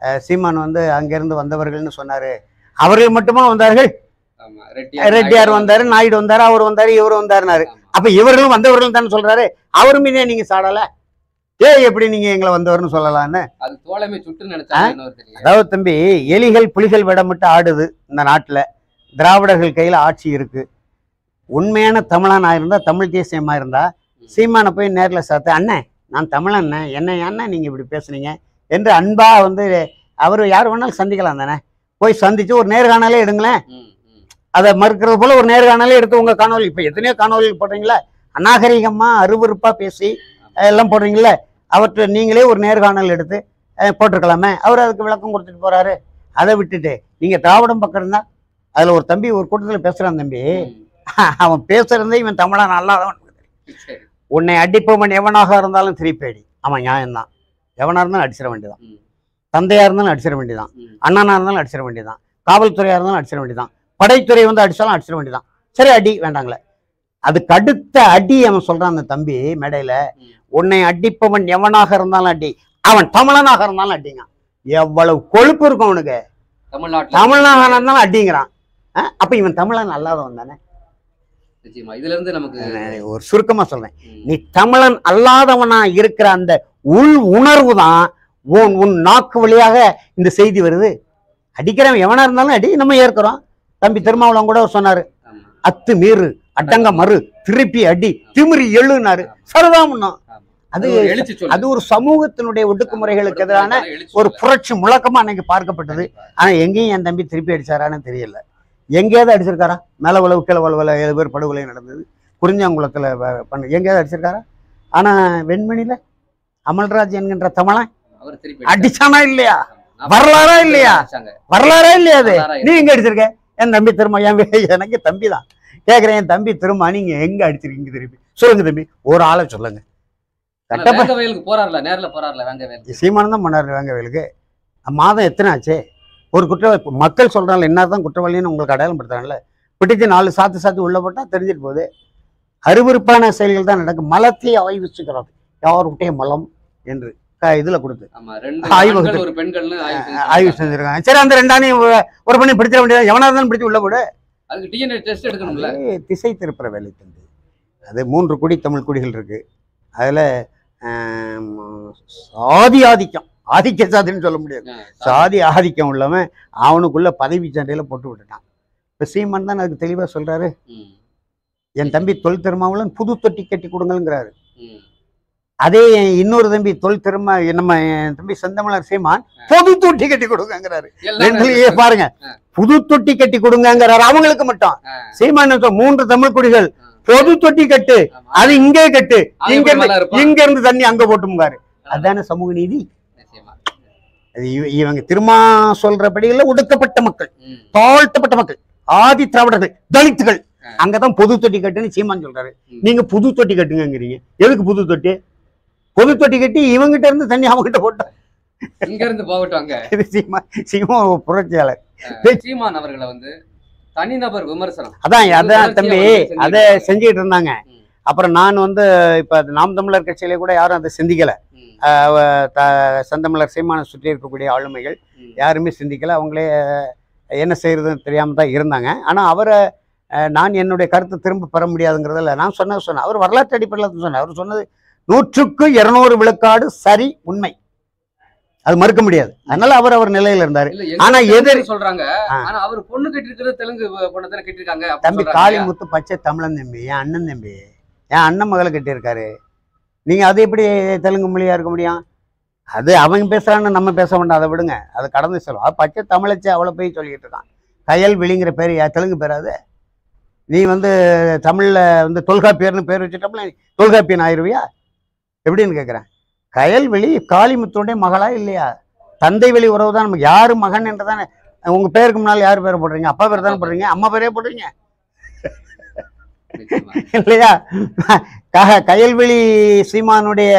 அஹ் சீமான் வந்து அங்கிருந்து வந்தவர்கள்னு சொன்னாரு. அவர்கள் மட்டுமா வந்தார்கள்? ரெட்டியார் வந்தாரு. நாயுடு வந்தாரு அவர் வந்தாரு இவர் வந்தாருனாரு. அப்ப இவர்களும் வந்தவர்கள் தானே சொல்றாரு? அவர் மீதே நீங்க சாடல? ஏ எப்படி நீங்க எங்களை வந்தவர்னு சொல்லலாம்னு அதாவது தம்பி எலிகள் புலிகள் விடமிட்டு ஆடுது இந்த நாட்டுல. திராவிடர்கள் கையில ஆட்சி இருக்கு. உண்மையான தமிழனா இருந்தா தமிழ் தேசியமா இருந்தா சீமானை போய் நேர்ல சாத்து அண்ணன் நான் தமிழன் என்ன அண்ணன் நீங்க இப்படி பேசுனீங்க? என்று அன்பா வந்து அவர் யார் வேணாலும் சந்திக்கலாம் தானே? போய் சந்திச்சு ஒரு நேர்காணலே எடுங்களேன். அதை மறுக்கிறது போல ஒரு நேர்காணலே எடுத்து உங்க காணொலி. இப்ப எத்தனையோ காணொலி போடுறீங்களா? அநாகரிகமா அருவருப்பா பேசி எல்லாம் போடுறீங்களே? அவற்றை நீங்களே ஒரு நேர்காணல் எடுத்து போட்டிருக்கலாமே. அவர் அதுக்கு விளக்கம் கொடுத்துட்டு போறாரு. அதை விட்டுட்டு நீங்க திராவிடம் பக்கம் இருந்தா அதுல ஒரு தம்பி ஒரு கூட்டத்துல பேசுறான் தம்பி. அவன் பேசுறதே இவன் தமிழன் அல்லாதவன் சரி. உன்னை அடிப்பவன் எவனாக இருந்தாலும் திருப்பேடி அவன் நியாயம்தான். எவனா இருந்தாலும் அடிச்சிட வேண்டியதான் ம். தந்தையா இருந்தாலும் அடிச்சிட வேண்டியதான் ம். அண்ணனா இருந்தாலும் அடிச்சிட வேண்டியதான் காவல்துறையா இருந்தாலும் அடிச்சிட வேண்டியதான் படைத்துறை வந்து அடிச்சாலும் அடிச்சிட வேண்டியதான் சரி அடி வேண்டாங்களே. அதுக்கு அடுத்த அடி அவன் சொல்றான் அந்த தம்பி மேடையில. உன்னை அடிப்பவன் எவனாக இருந்தாலும் அடி. அவன் தமிழனாக இருந்தாலும் அடிங்க. எவ்வளவு கொழுப்பு இருக்கும் அவனுக்கு. தமிழனாக இருந்தாலும் அடிங்கிறான். அப்ப இவன் தமிழன் அல்லாதவன் தானே? நிச்சயமா. இதுல இருந்து நமக்கு ஒரு சுருக்கமா சொல்றேன். நீ தமிழன் அல்லாதவனா இருக்கிற அந்த உள் உணர்வு தான் உன் உன் நாக்கு வழியாக இந்த செய்தி வருது அடிக்கிறவன் எவனா இருந்தாலும் அடி நம்ம ஏற்கிறோம் தம்பி திருமாவளவன் கூட சொன்னாரு. அத்து மீறு அடங்க மறு திருப்பி அடி திமிரி எழுனாரு சரிதாமுன்னா ஆமா. அது அது ஒரு சமூகத்தினுடைய ஒடுக்குமுறைகளுக்கு எதிரான ஒரு. புரட்சி முழக்கமா அன்னைக்கு பார்க்கப்பட்டது. ஆனா எங்கேயும் என் தம்பி திருப்பி அடிச்சாரான்னு தெரியல எங்கேயாவது அடிச்சிருக்காரா மேல உழவு கீழே உழவுல ஏழு பேர் படுகொலை நடந்தது குறிஞ்சாங்குளத்துல பண்ண எங்கேயாவது அடிச்சிருக்காரா ஆனா வெண்மணில அமல்ராஜ் என்கின்ற தமிழன் அடிச்சானா இல்லையா. வரலாறா இல்லையா. வரலாறா இல்லையா அது? நீ எங்க அடிச்சிருக்க? என் தம்பி திரும்ப என் எனக்கு தம்பி தான். கேக்குறேன் என் தம்பி திரும்ப நீங்க எங்க அடிச்சிருக்கீங்க திருப்பி? சொல்லுங்க தம்பி ஒரு ஆளை சொல்லுங்க. போறாருல நேர்ல போறாருல வேங்க வயலுக்கு சீமானம் தான் பண்ணாரு வேங்கவேலுக்கு. மாதம் எத்தனை ஆச்சு? ஒரு குற்றவாளி மக்கள் சொல்றாங்க என்னதான் குற்றவாளின்னு உங்களுக்கு அடையாளம் படுத்துறாங்கல்ல பிடிச்சு நாலு சாத்து சாத்து உள்ள போட்டா தெரிஞ்சிட்டு போகுது. அருவருப்பான செயல்கள் தான் நடக்கும். மலத்தை ஆய்வுச்சுக்கிறது. யாருடைய மலம் என்று. இதுல கொடுத்து. ஆய்வு ஒரு பெண்கள்னு ஆய்வு. செஞ்சிருக்காங்க. சரி அந்த ரெண்டானையும் ஒரு பண்ணி பிடிச்சிட வேண்டியது? எவனா இருந்தாலும் பிடிச்சு உள்ள போடு. அதுக்கு டிஎன்ஏ டெஸ்ட் எடுக்கணும்ல. திசை திருப்புற வேலை தம்பி அது மூன்று குடி தமிழ் குடிகள் இருக்கு. அதுல சாதி ஆதிக்கம். ஆதிக்க சாதின்னு சொல்ல முடியாது. சாதி ஆதிக்கம் உள்ளவன் அவனுக்குள்ள பதவி சண்டையில போட்டு விட்டுட்டான். இப்ப சீமான் தான் அதுக்கு தெளிவா சொல்றாரு. என் தம்பி தொல் திருமாவளவன் புது தொட்டி கட்டி கொடுங்கங்கிறாரு. அதே இன்னொரு தம்பி தொல் திருமா நம்ம தம்பி செந்தமலர் சீமான் பொது தொட்டி கட்டி ரெண்டுலயே பாருங்க. புது தொட்டி கட்டி கொடுங்கங்கிறாரு. அவங்களுக்கு மட்டும். சீமான் மூன்று தமிழ் குடிகள். பொது தொட்டி கட்டு. அது இங்கே கட்டு. இங்க இருந்து. இங்க இருந்து தண்ணி அங்க போட்டுமுங்காரு அதானே சமூக நீதி? இவங்க திருமா சொல்றபடியில ஒடுக்கப்பட்ட மக்கள் தாழ்த்தப்பட்ட மக்கள் ஆதி திராவிடர்கள் தலித்துகள். அங்கதான் பொது தொட்டி கட்டுன்னு சீமான் சொல்றாரு. நீங்க புது தொட்டி கட்டுங்கிறீங்க எதுக்கு புது தொட்டி? பொது தொட்டி கட்டி இவங்கிட்ட இருந்து தண்ணி அவங்ககிட்ட போட்டா. இங்க இருந்து போகட்டும் அங்க இது சீமா சீமா புரட்சியாளர். சீமான் அவர்களை வந்து தனிநபர் விமர்சனம். அதான் அதான் தம்பி அதை. செஞ்சுட்டு இருந்தாங்க. அப்புறம் நான் வந்து இப்ப நாம் தமிழர் கட்சியில கூட யாரும் அதை சிந்திக்கல. செந்தமிழர் சீமானை சுற்றி இருக்கக்கூடிய ஆளுமைகள். யாருமே சிந்திக்கல. அவங்களே என்ன செய்யறதுன்னு தெரியாம தான் இருந்தாங்க. ஆனா அவரை நான் என்னுடைய கருத்தை திரும்ப பெற முடியாதுங்கிறதுல நான் சொன்னது சொன்னேன். அவர் வரலாற்று அடிப்படையில் சொன்னேன். அவர் சொன்னது நூற்றுக்கு இருநூறு விழுக்காடு சரி உண்மை. அது மறுக்க முடியாது. அதனால அவர் அவர் நிலையில இருந்தாரு. ஆனா எதிர்- சொல்றாங்க. ஆனா அவர் பொண்ணு கட்டிருக்கிறது தெலுங்கு பொண்ணு தானே கட்டிருக்காங்க தம்பி. காளிமுத்து பச்சை தமிழன் தம்பி என் அண்ணன் தம்பி. என் அண்ணன் மகளை கட்டியிருக்காரு. நீங்க அது எப்படி தெலுங்கு மொழியா இருக்க முடியும்? அது அவங்க பேசுறான்னு நம்ம பேச வேண்டாம் அதை விடுங்க. அதை கடந்து சொல்லுவோம் அது பச்சை தமிழச்சு அவளை போய் சொல்லிட்டு இருக்கான். கயல் விழிங்கிற பேர் தெலுங்கு பேர் அது? நீ வந்து தமிழ்ல வந்து தொல்காப்பியர்னு பேர் வச்சுட்டோம்ல தொல்காப்பியன் ஆயிருவியா? எப்படின்னு கேட்குறேன் கயல்வெளி காளிமுத்துடைய மகளா இல்லையா? தந்தை வெளி உறவு தான். நமக்கு யாரு மகன் என்று தானே உங்க பேருக்கு முன்னால் யார் பேரை போடுறீங்க? அப்பா பேர் தானே போடுறீங்க? அம்மா பேரே போடுறீங்க. இல்லையா? க- கயல்விழி சீமானுடைய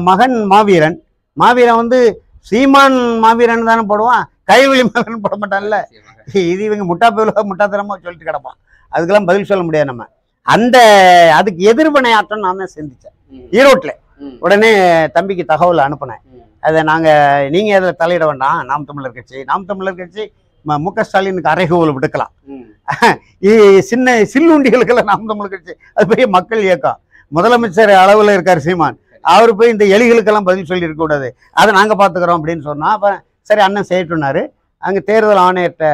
மகன் மாவீரன். மாவீரன் வந்து சீமான் மாவீரன் தானே போடுவான். கயல்விழி மாவீரன் போட மாட்டான்ல. இது இவங்க முட்டா பேருல முட்டாத்தனமா சொல்லிட்டு கிடப்பான். அதுக்கெல்லாம் பதில் சொல்ல முடியாது நம்ம. அந்த அதுக்கு எதிர்வினை ஆட்டம் நான் தான் சிந்திச்சேன். ம், உடனே தம்பிக்கு தகவல் அனுப்புனேன். அதை நாங்க நீங்க அதில் தலையிட வேண்டாம் நாம் தமிழர் கட்சி. நாம் தமிழர் கட்சி ம- க ஸ்டாலினுக்கு அறைகோல் விடுக்கலாம். சின்ன சில்லுண்டிகளுக்கெல்லாம் நாம் தமிழர் கட்சி அது பெரிய மக்கள் இயக்கம். முதலமைச்சர் அளவில் இருக்கார் சீமான். அவர் போய் இந்த எலிகளுக்கெல்லாம் பதில் சொல்லி இருக்க கூடாது. அதை நாங்கள் பார்த்துக்குறோம் அப்படின்னு சொன்னா அப்போ சரி அண்ணன் செய்யட்டுனாரு அங்கே தேர்தல் ஆணையர்கிட்ட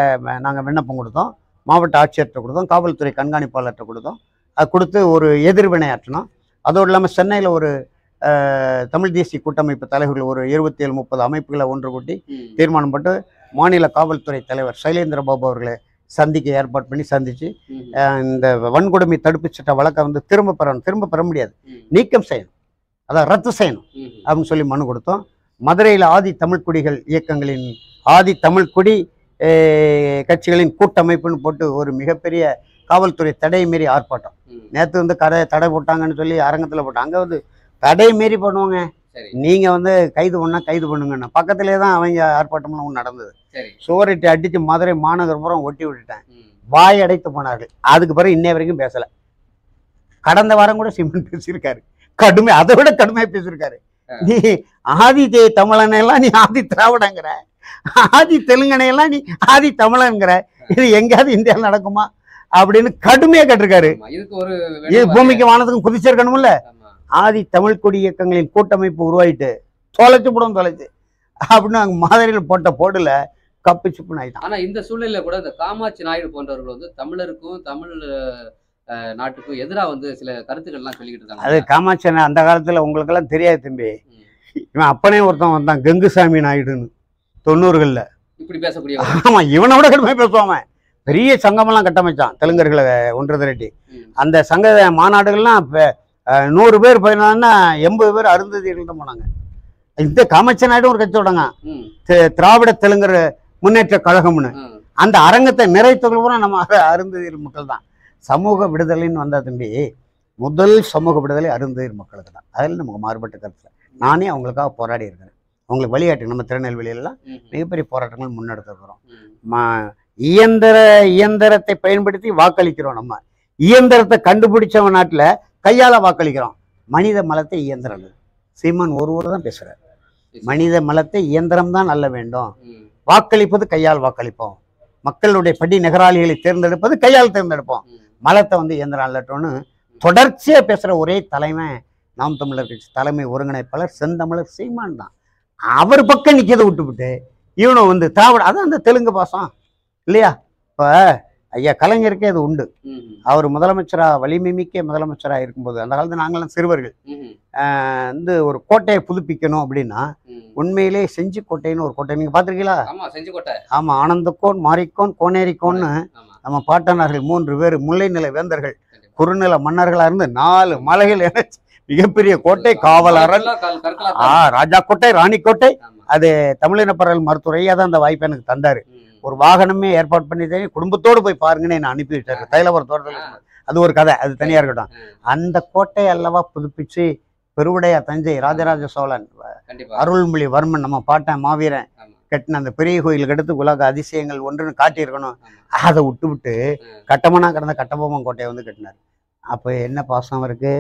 நாங்கள் விண்ணப்பம் கொடுத்தோம். மாவட்ட ஆட்சியர்கிட்ட கொடுத்தோம். காவல்துறை கண்காணிப்பாளர்கிட்ட கொடுத்தோம். அது கொடுத்து ஒரு எதிர்வினை ஆற்றினோம் அதோடு இல்லாமல் சென்னையில் ஒரு தமிழ் தேசிய கூட்டமைப்பு தலைவர்கள் ஒரு இருபத்தி ஏழு முப்பது அமைப்புகளை ஒன்று கூட்டி. தீர்மானம் போட்டு மாநில காவல்துறை தலைவர் சைலேந்திர பாபு அவர்களை சந்திக்க ஏற்பாடு பண்ணி சந்திச்சு இந்த வன்கொடுமை தடுப்புச் சட்ட வழக்கை வந்து திரும்ப பெறணும் திரும்ப பெற முடியாது நீக்கம் செய்யணும் அதான் ரத்து செய்யணும். அப்படின்னு சொல்லி மனு கொடுத்தோம் மதுரையில் ஆதி தமிழ் குடிகள் இயக்கங்களின் ஆதி தமிழ் குடி அஹ், கட்சிகளின் கூட்டமைப்புன்னு போட்டு ஒரு மிகப்பெரிய காவல்துறை தடை மீறி ஆர்ப்பாட்டம். நேற்று வந்து கதை தடை போட்டாங்கன்னு சொல்லி அரங்கத்தில் போட்டாங்க அங்கே வந்து தடை மீறி பண்ணுவாங்க. சரி. நீங்கள் வந்து கைது பண்ணா கைது பண்ணுங்கன்னு பக்கத்திலே தான் அவங்க ஆர்ப்பாட்டம்லாம் ஒன்று நடந்தது. சுவரிட்டு அடித்து மதுரை மாநகர்புறம் ஒட்டி விட்டுட்டேன். வாய் அடைத்து போனார்கள் அதுக்கு பிறகு இன்னை வரைக்கும் பேசல. கடந்த வாரம் கூட சிமன் பேசியிருக்காரு. கடுமை அதை விட கடுமையா பேசியிருக்காரு. நீ ஆதி தமிழனை எல்லாம் நீ ஆதி திராவிடங்கிற. ஆதி தெலுங்கனை எல்லாம் நீ ஆதி தமிழன்கிற. இது எங்கேயாவது இந்தியாவில் நடக்குமா? அப்படின்னு கடுமையா கேட்டிருக்காரு. இது பூமிக்கு வானத்துக்கும் குதிச்சிருக்கணும்ல. ஆதி தமிழ் குடி இயக்கங்களின் கூட்டமைப்பு உருவாயிட்டு தொலைச்சு போடும் தொலைச்சு. அப்படின்னு அங்க மாதிரியில் போட்ட போடுல கப்பு சிப்புன்னு ஆயிட்டான் ஆனா இந்த சூழ்நிலையில கூட இந்த காமாட்சி நாயுடு போன்றவர்கள் வந்து தமிழருக்கும் தமிழ் நாட்டுக்கும் எதிரா வந்து சில கருத்துக்கள்லாம் சொல்லிக்கிட்டு இருக்காங்க. அது காமாட்சி அந்த காலத்துல உங்களுக்கெல்லாம் தெரியாது தம்பி. இவன் அப்பனே ஒருத்தன் வந்தான் கங்குசாமி நாயுடுன்னு தொண்ணூறுகள்ல. இப்படி பேசக்கூடிய ஆமா இவனை விட கடுமையாக பேசுவான். பெரிய சங்கமெல்லாம் கட்டமைச்சான் தெலுங்கர்களை ஒன்று திரட்டி. அந்த சங்க மாநாடுகள்லாம் இப்போ நூறு பேர் போயிருந்தாங்கன்னா எண்பது பேர் அருந்ததிகள் தான் போனாங்க. இந்த காமாட்சி நாயுடு ஒரு கட்சி தொடங்க திராவிட தெலுங்கர் முன்னேற்ற கழகம்னு. அந்த அரங்கத்தை நிறைத்தவர்கள் பூரா நம்ம அரு- அருந்ததியர் மக்கள் தான். சமூக விடுதலைன்னு வந்தா தம்பி முதல் சமூக விடுதலை அருந்ததியர் மக்களுக்கு தான். அதில் நமக்கு மாறுபட்ட கருத்துல. நானே அவங்களுக்காக போராடி இருக்கிறேன். அவங்களுக்கு வழிகாட்டு நம்ம திருநெல்வேலியிலலாம் மிகப்பெரிய போராட்டங்கள் முன்னெடுத்துக்கிறோம் இயந்திர இயந்திரத்தை பயன்படுத்தி வாக்களிக்கிறோம் நம்ம. இயந்திரத்தை கண்டுபிடிச்சவன் நாட்டில் கையால வாக்களிக்கிறோம். மனித மலத்தை இயந்திரம். சீமான் ஒருவர் தான் பேசுறாரு. மனித மலத்தை இயந்திரம் தான் நல்ல வேண்டும். வாக்களிப்பது கையால் வாக்களிப்போம். மக்களுடைய படி நகராளிகளை தேர்ந்தெடுப்பது கையால் தேர்ந்தெடுப்போம். மலத்தை வந்து இயந்திரம் அல்லட்டோன்னு தொடர்ச்சியா பேசுற ஒரே தலைமை நாம் தமிழர் கட்சி தலைமை ஒருங்கிணைப்பாளர் செந்தமிழர் சீமான் தான். அவர் பக்கம் நிக்கிறதை விட்டுவிட்டு இவனை வந்து திராவிட அதான் அந்த தெலுங்கு பாசம். இல்லையா? இப்ப ஐயா கலைஞருக்கே அது உண்டு. அவர் முதலமைச்சரா வலிமை மிக்க முதலமைச்சரா இருக்கும்போது அந்த காலத்துல நாங்களாம் சிறுவர்கள். வந்து ஒரு கோட்டையை புதுப்பிக்கணும் அப்படின்னா. உண்மையிலே செஞ்சி கோட்டைன்னு ஒரு கோட்டை. நீங்க பாத்திருக்கீங்களா ஆமா செஞ்சுக்கோட்டை ஆமா ஆனந்தக்கோன் மாரிக்கோன் கோனேரிக்கோன்னு நம்ம பாட்டனார்கள் மூன்று பேர் முல்லை நில வேந்தர்கள். குறுநில மன்னர்களா இருந்து நாலு மலைகள் இணைச்சு மிகப்பெரிய கோட்டை காவலரன். ராஜா கோட்டை ராணி கோட்டை. ஆமா. தமிழின பரவல் மருத்துவரையா தான் அந்த வாய்ப்பை எனக்கு தந்தாரு. ஒரு வாகனமே ஏற்பாடு பண்ணி தரேன் குடும்பத்தோடு போய் பாருங்கன்னு என்ன அனுப்பி விட்டாரு. தைலபுரம் தோட்டத்தில் அது ஒரு கதை. அது தனியா இருக்கட்டும். அந்த கோட்டை அல்லவா புதுப்பிச்சு பெருவுடையா தஞ்சை ராஜராஜ சோழன் அருள்மொழிவர்மன் நம்ம பாட்டன் மாவீரன். கட்டின அந்த பெரிய கோயிலுக்கு அடுத்து உலக அதிசயங்கள் ஒன்றுன்னு காட்டியிருக்கணும். அதை விட்டு விட்டு. கட்டமனா கிடந்த கட்டபொம்மன் கோட்டையை வந்து கட்டினார். அப்போ என்ன பாசம் அவருக்கு?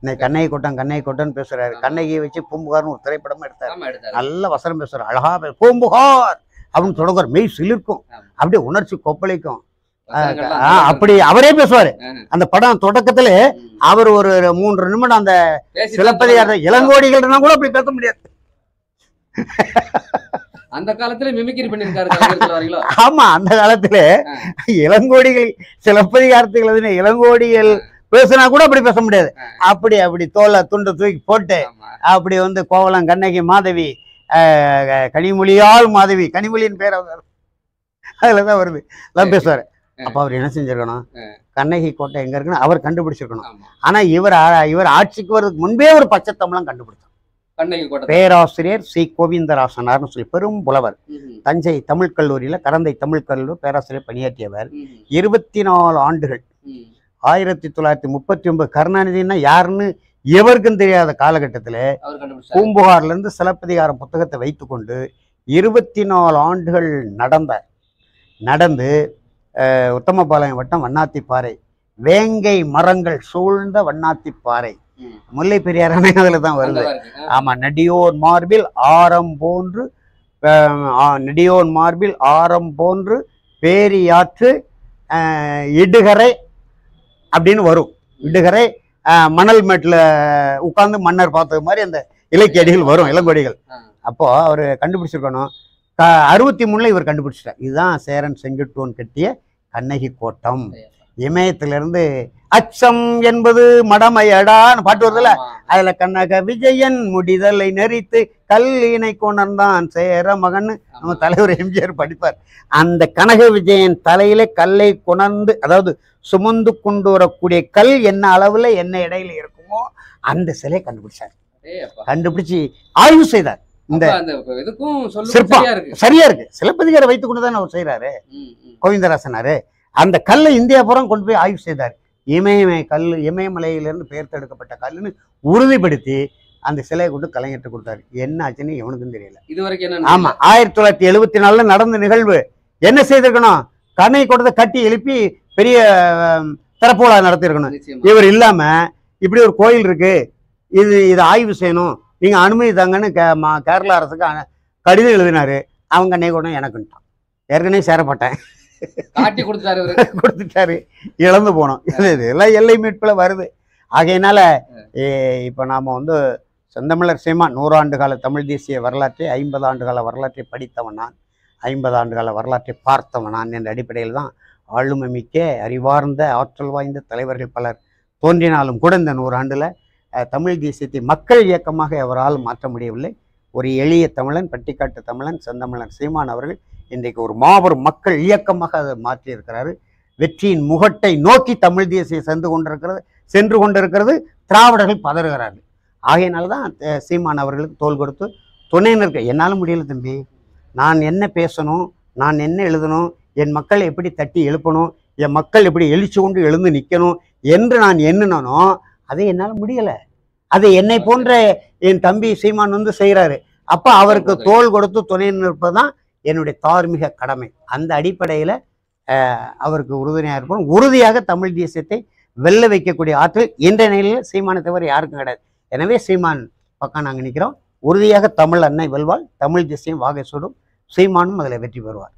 இன்னைக்கு கண்ணகி கோட்டம் கண்ணகி கோட்டம்னு பேசுறாரு. கண்ணகியை வச்சு பூம்புகார்னு ஒரு திரைப்படமா எடுத்தாரு. நல்ல வசனம் பேசுறாரு. அழகா பூம்புகார்! அப்படின்னு தொடங்குற மெய் சிலிர்க்கும். அப்படியே உணர்ச்சி கொப்பளிக்கும் அப்படி அவரே பேசுவாரு. அந்த படம் தொடக்கத்துல. அவர் ஒரு மூன்று நிமிடம் அந்த சிலப்பதிகார இளங்கோடிகள்னா கூட அப்படி பேச முடியாது அந்த காலத்துல மிமிக்ரி பண்ணிருக்காரு சொல்ல ஆமா அந்த காலத்துல. இளங்கோடிகள் சிலப்பதிகாரத்துகள் எழுதின இளங்கோடிகள் பேசினா கூட அப்படி பேச முடியாது. அப்படி அப்படி தோலை துண்டு தூக்கி போட்டு அப்படி வந்து கோவலம் கண்ணகி மாதவி கனிமொழியால் மாதவி. கனிமொழியின் பேர் அவர். அதுலதான் வருது. எல்லாம் பேசுவாரு. அப்ப அவர் என்ன செஞ்சிருக்கணும். கண்ணகி கோட்டை எங்க இருக்குன்னு அவர் கண்டுபிடிச்சிருக்கணும். ஆமா. ஆனா இவர் இவர் ஆட்சிக்கு வர்றதுக்கு முன்பே ஒரு பச்சை தமிழம் கண்டுபிடிச்சார் பேராசிரியர் சி. கோவிந்தராசனார்னு சொல்லி பெரும் புலவர். தஞ்சை தமிழ் கல்லூரியில கரந்தை தமிழ் கல்லூரி பேராசிரியர் பணியாற்றியவர். இருபத்தி நாலு ஆண்டுகள். ஆயிரத்தி தொள்ளாயிரத்தி முப்பத்தி ஒன்பது கருணாநிதினா யாருன்னு எவருக்கும் தெரியாத காலகட்டத்தில் அவர் கண்டுபிடிச்சாரு பூம்புகார்ல இருந்து சிலப்பதிகாரம் புத்தகத்தை வைத்துக்கொண்டு இருபத்தி நாலு ஆண்டுகள் நடந்த நடந்து உத்தமபாளையம் வட்டம் வண்ணாத்திப்பாறை வேங்கை மரங்கள் சூழ்ந்த வண்ணாத்திப்பாறை. முல்லை பெரியார் அதில் தான் வருது அங்கதான் இருக்கு. ஆ. ஆமா நெடியோர் மார்பில் ஆரம் போன்று நெடியோர் மார்பில் ஆரம் போன்று பேரியாற்று இடுகரை அப்படின்னு வரும் இடுகரை மணல் மேட்டில் உட்கார்ந்து மன்னர் பார்த்தது மாதிரி அந்த இலக்கிய அடிகள் வரும் இளங்கொடிகள். அப்போ அவர் கண்டுபிடிச்சிருக்கணும். க அறுபத்தி மூணுல இவர் கண்டுபிடிச்சிட்டார். இதுதான் சேரன் செங்குட்டுவன் கட்டிய கண்ணகி கோட்டம். இமயத்திலிருந்து அச்சம் என்பது மடமையடான்னு பாட்டு வருதுல்ல ஆமா. அதுல கண்ணக விஜயன் முடிதலை நெறித்து கல்லினை கொணர்ந்தான் சேர மகன் நம்ம. தலைவர் எம்ஜிஆர் படிப்பார் அந்த கனக விஜயன் தலையில கல்லை கொணர்ந்து அதாவது சுமந்து கொண்டு வரக்கூடிய கல் என்ன அளவுல என்ன இடையில இருக்குமோ அந்த சிலையை கண்டுபிடிச்சார். கண்டுபிடிச்சு ஆய்வு செய்தார் இந்த சிற்பம். சரியா இருக்கு சரியா இருக்கு சிலப்பதிகாரம் வைத்துக் கொண்டு தானே அவர் செய்யறாரு. கோவிந்தராசனாரு அந்த கல்லை இந்தியா புறம் கொண்டு போய் ஆய்வு செய்தார். இமயமலை கல் இமயமலையிலிருந்து பெயர்த்தெடுக்கப்பட்ட கல்லுன்னு உறுதிப்படுத்தி அந்த சிலையை கொண்டு கலைஞர்கிட்ட கொடுத்தாரு. என்ன ஆச்சுன்னு எவனுக்கும் தெரியல. இது வரைக்கும் என்ன ஆமா ஆயிரத்தி தொள்ளாயிரத்தி எழுபத்தி நாலுல நடந்த நிகழ்வு. என்ன செய்திருக்கணும்? கண்ணை கொடுத்த கட்டி எழுப்பி பெரிய அஹ், திறப்பு விழா நடத்தியிருக்கணும் நிச்சயமா. இவர் இல்லாம இப்படி ஒரு கோயில் இருக்கு. இது இதை ஆய்வு செய்யணும். நீங்க அனுமதி தாங்கன்னு கே மா- கேரளா அரசுக்கு கடிதம் எழுதினாரு. அவங்க கண்ணை கூட எனக்குன்ட்டான். ஏற்கனவே சேரப்பட்டேன். காட்டி கொடுத்தாரு கொடுத்துட்டாரு. இழந்து போனோம். இது இதெல்லாம் எல்லை மீட்பில் வருது. ஆகையினால இப்போ நாம் வந்து செந்தமிழர் சீமா நூறாண்டு கால தமிழ் தேசிய வரலாற்றை ஐம்பது ஆண்டு கால வரலாற்றை படித்தவன் நான் ஐம்பது ஆண்டு கால வரலாற்றை பார்த்தவன் நான் என்ற அடிப்படையில் தான் ஆளுமை மிக்க அறிவார்ந்த ஆற்றல் வாய்ந்த தலைவர்கள் பலர் தோன்றினாலும் கூட இந்த நூறாண்டில் தமிழ் தேசியத்தை மக்கள் இயக்கமாக அவரால் மாற்ற முடியவில்லை. ஒரு எளிய தமிழன் பட்டிக்காட்டு தமிழன் செந்தமிழன் சீமான் அவர்கள் இன்றைக்கு ஒரு மாபெரும் மக்கள் இயக்கமாக அதை மாற்றியிருக்கிறாரு. வெற்றியின் முகட்டை நோக்கி தமிழ் தேசியம் சென்று கொண்டிருக்கிறது சென்று கொண்டிருக்கிறது. திராவிடர்கள் பதறுகிறார்கள். ஆகையினால தான் சீமான் அவர்களுக்கு தோல் கொடுத்து துணை நிற்க. என்னால் முடியல தம்பி. நான் என்ன பேசணும்? நான் என்ன எழுதணும்? என் மக்களை எப்படி தட்டி எழுப்பணும்? என் மக்கள் எப்படி எழுச்சி கொண்டு எழுந்து நிற்கணும் என்று நான் எண்ணினனோ அதை என்னால் முடியலை. அதை என்னை போன்ற என் தம்பி சீமான் வந்து செய்கிறாரு அப்போ அவருக்கு தோள் கொடுத்து துணை நிற்பதுதான் என்னுடைய தார்மீக கடமை. அந்த அடிப்படையில் அவருக்கு உறுதுணையாக இருப்போம். உறுதியாக தமிழ் தேசியத்தை வெல்ல வைக்கக்கூடிய ஆற்றல் இன்றைய நிலையில் சீமானை தவிர யாருக்கும் கிடையாது. எனவே சீமான் பக்கம் நாங்கள் நிற்கிறோம் உறுதியாக தமிழ் அன்னை வெல்வாள் தமிழ் தேசியம் வாகை சூடும். சீமானும் அதில் வெற்றி பெறுவார்.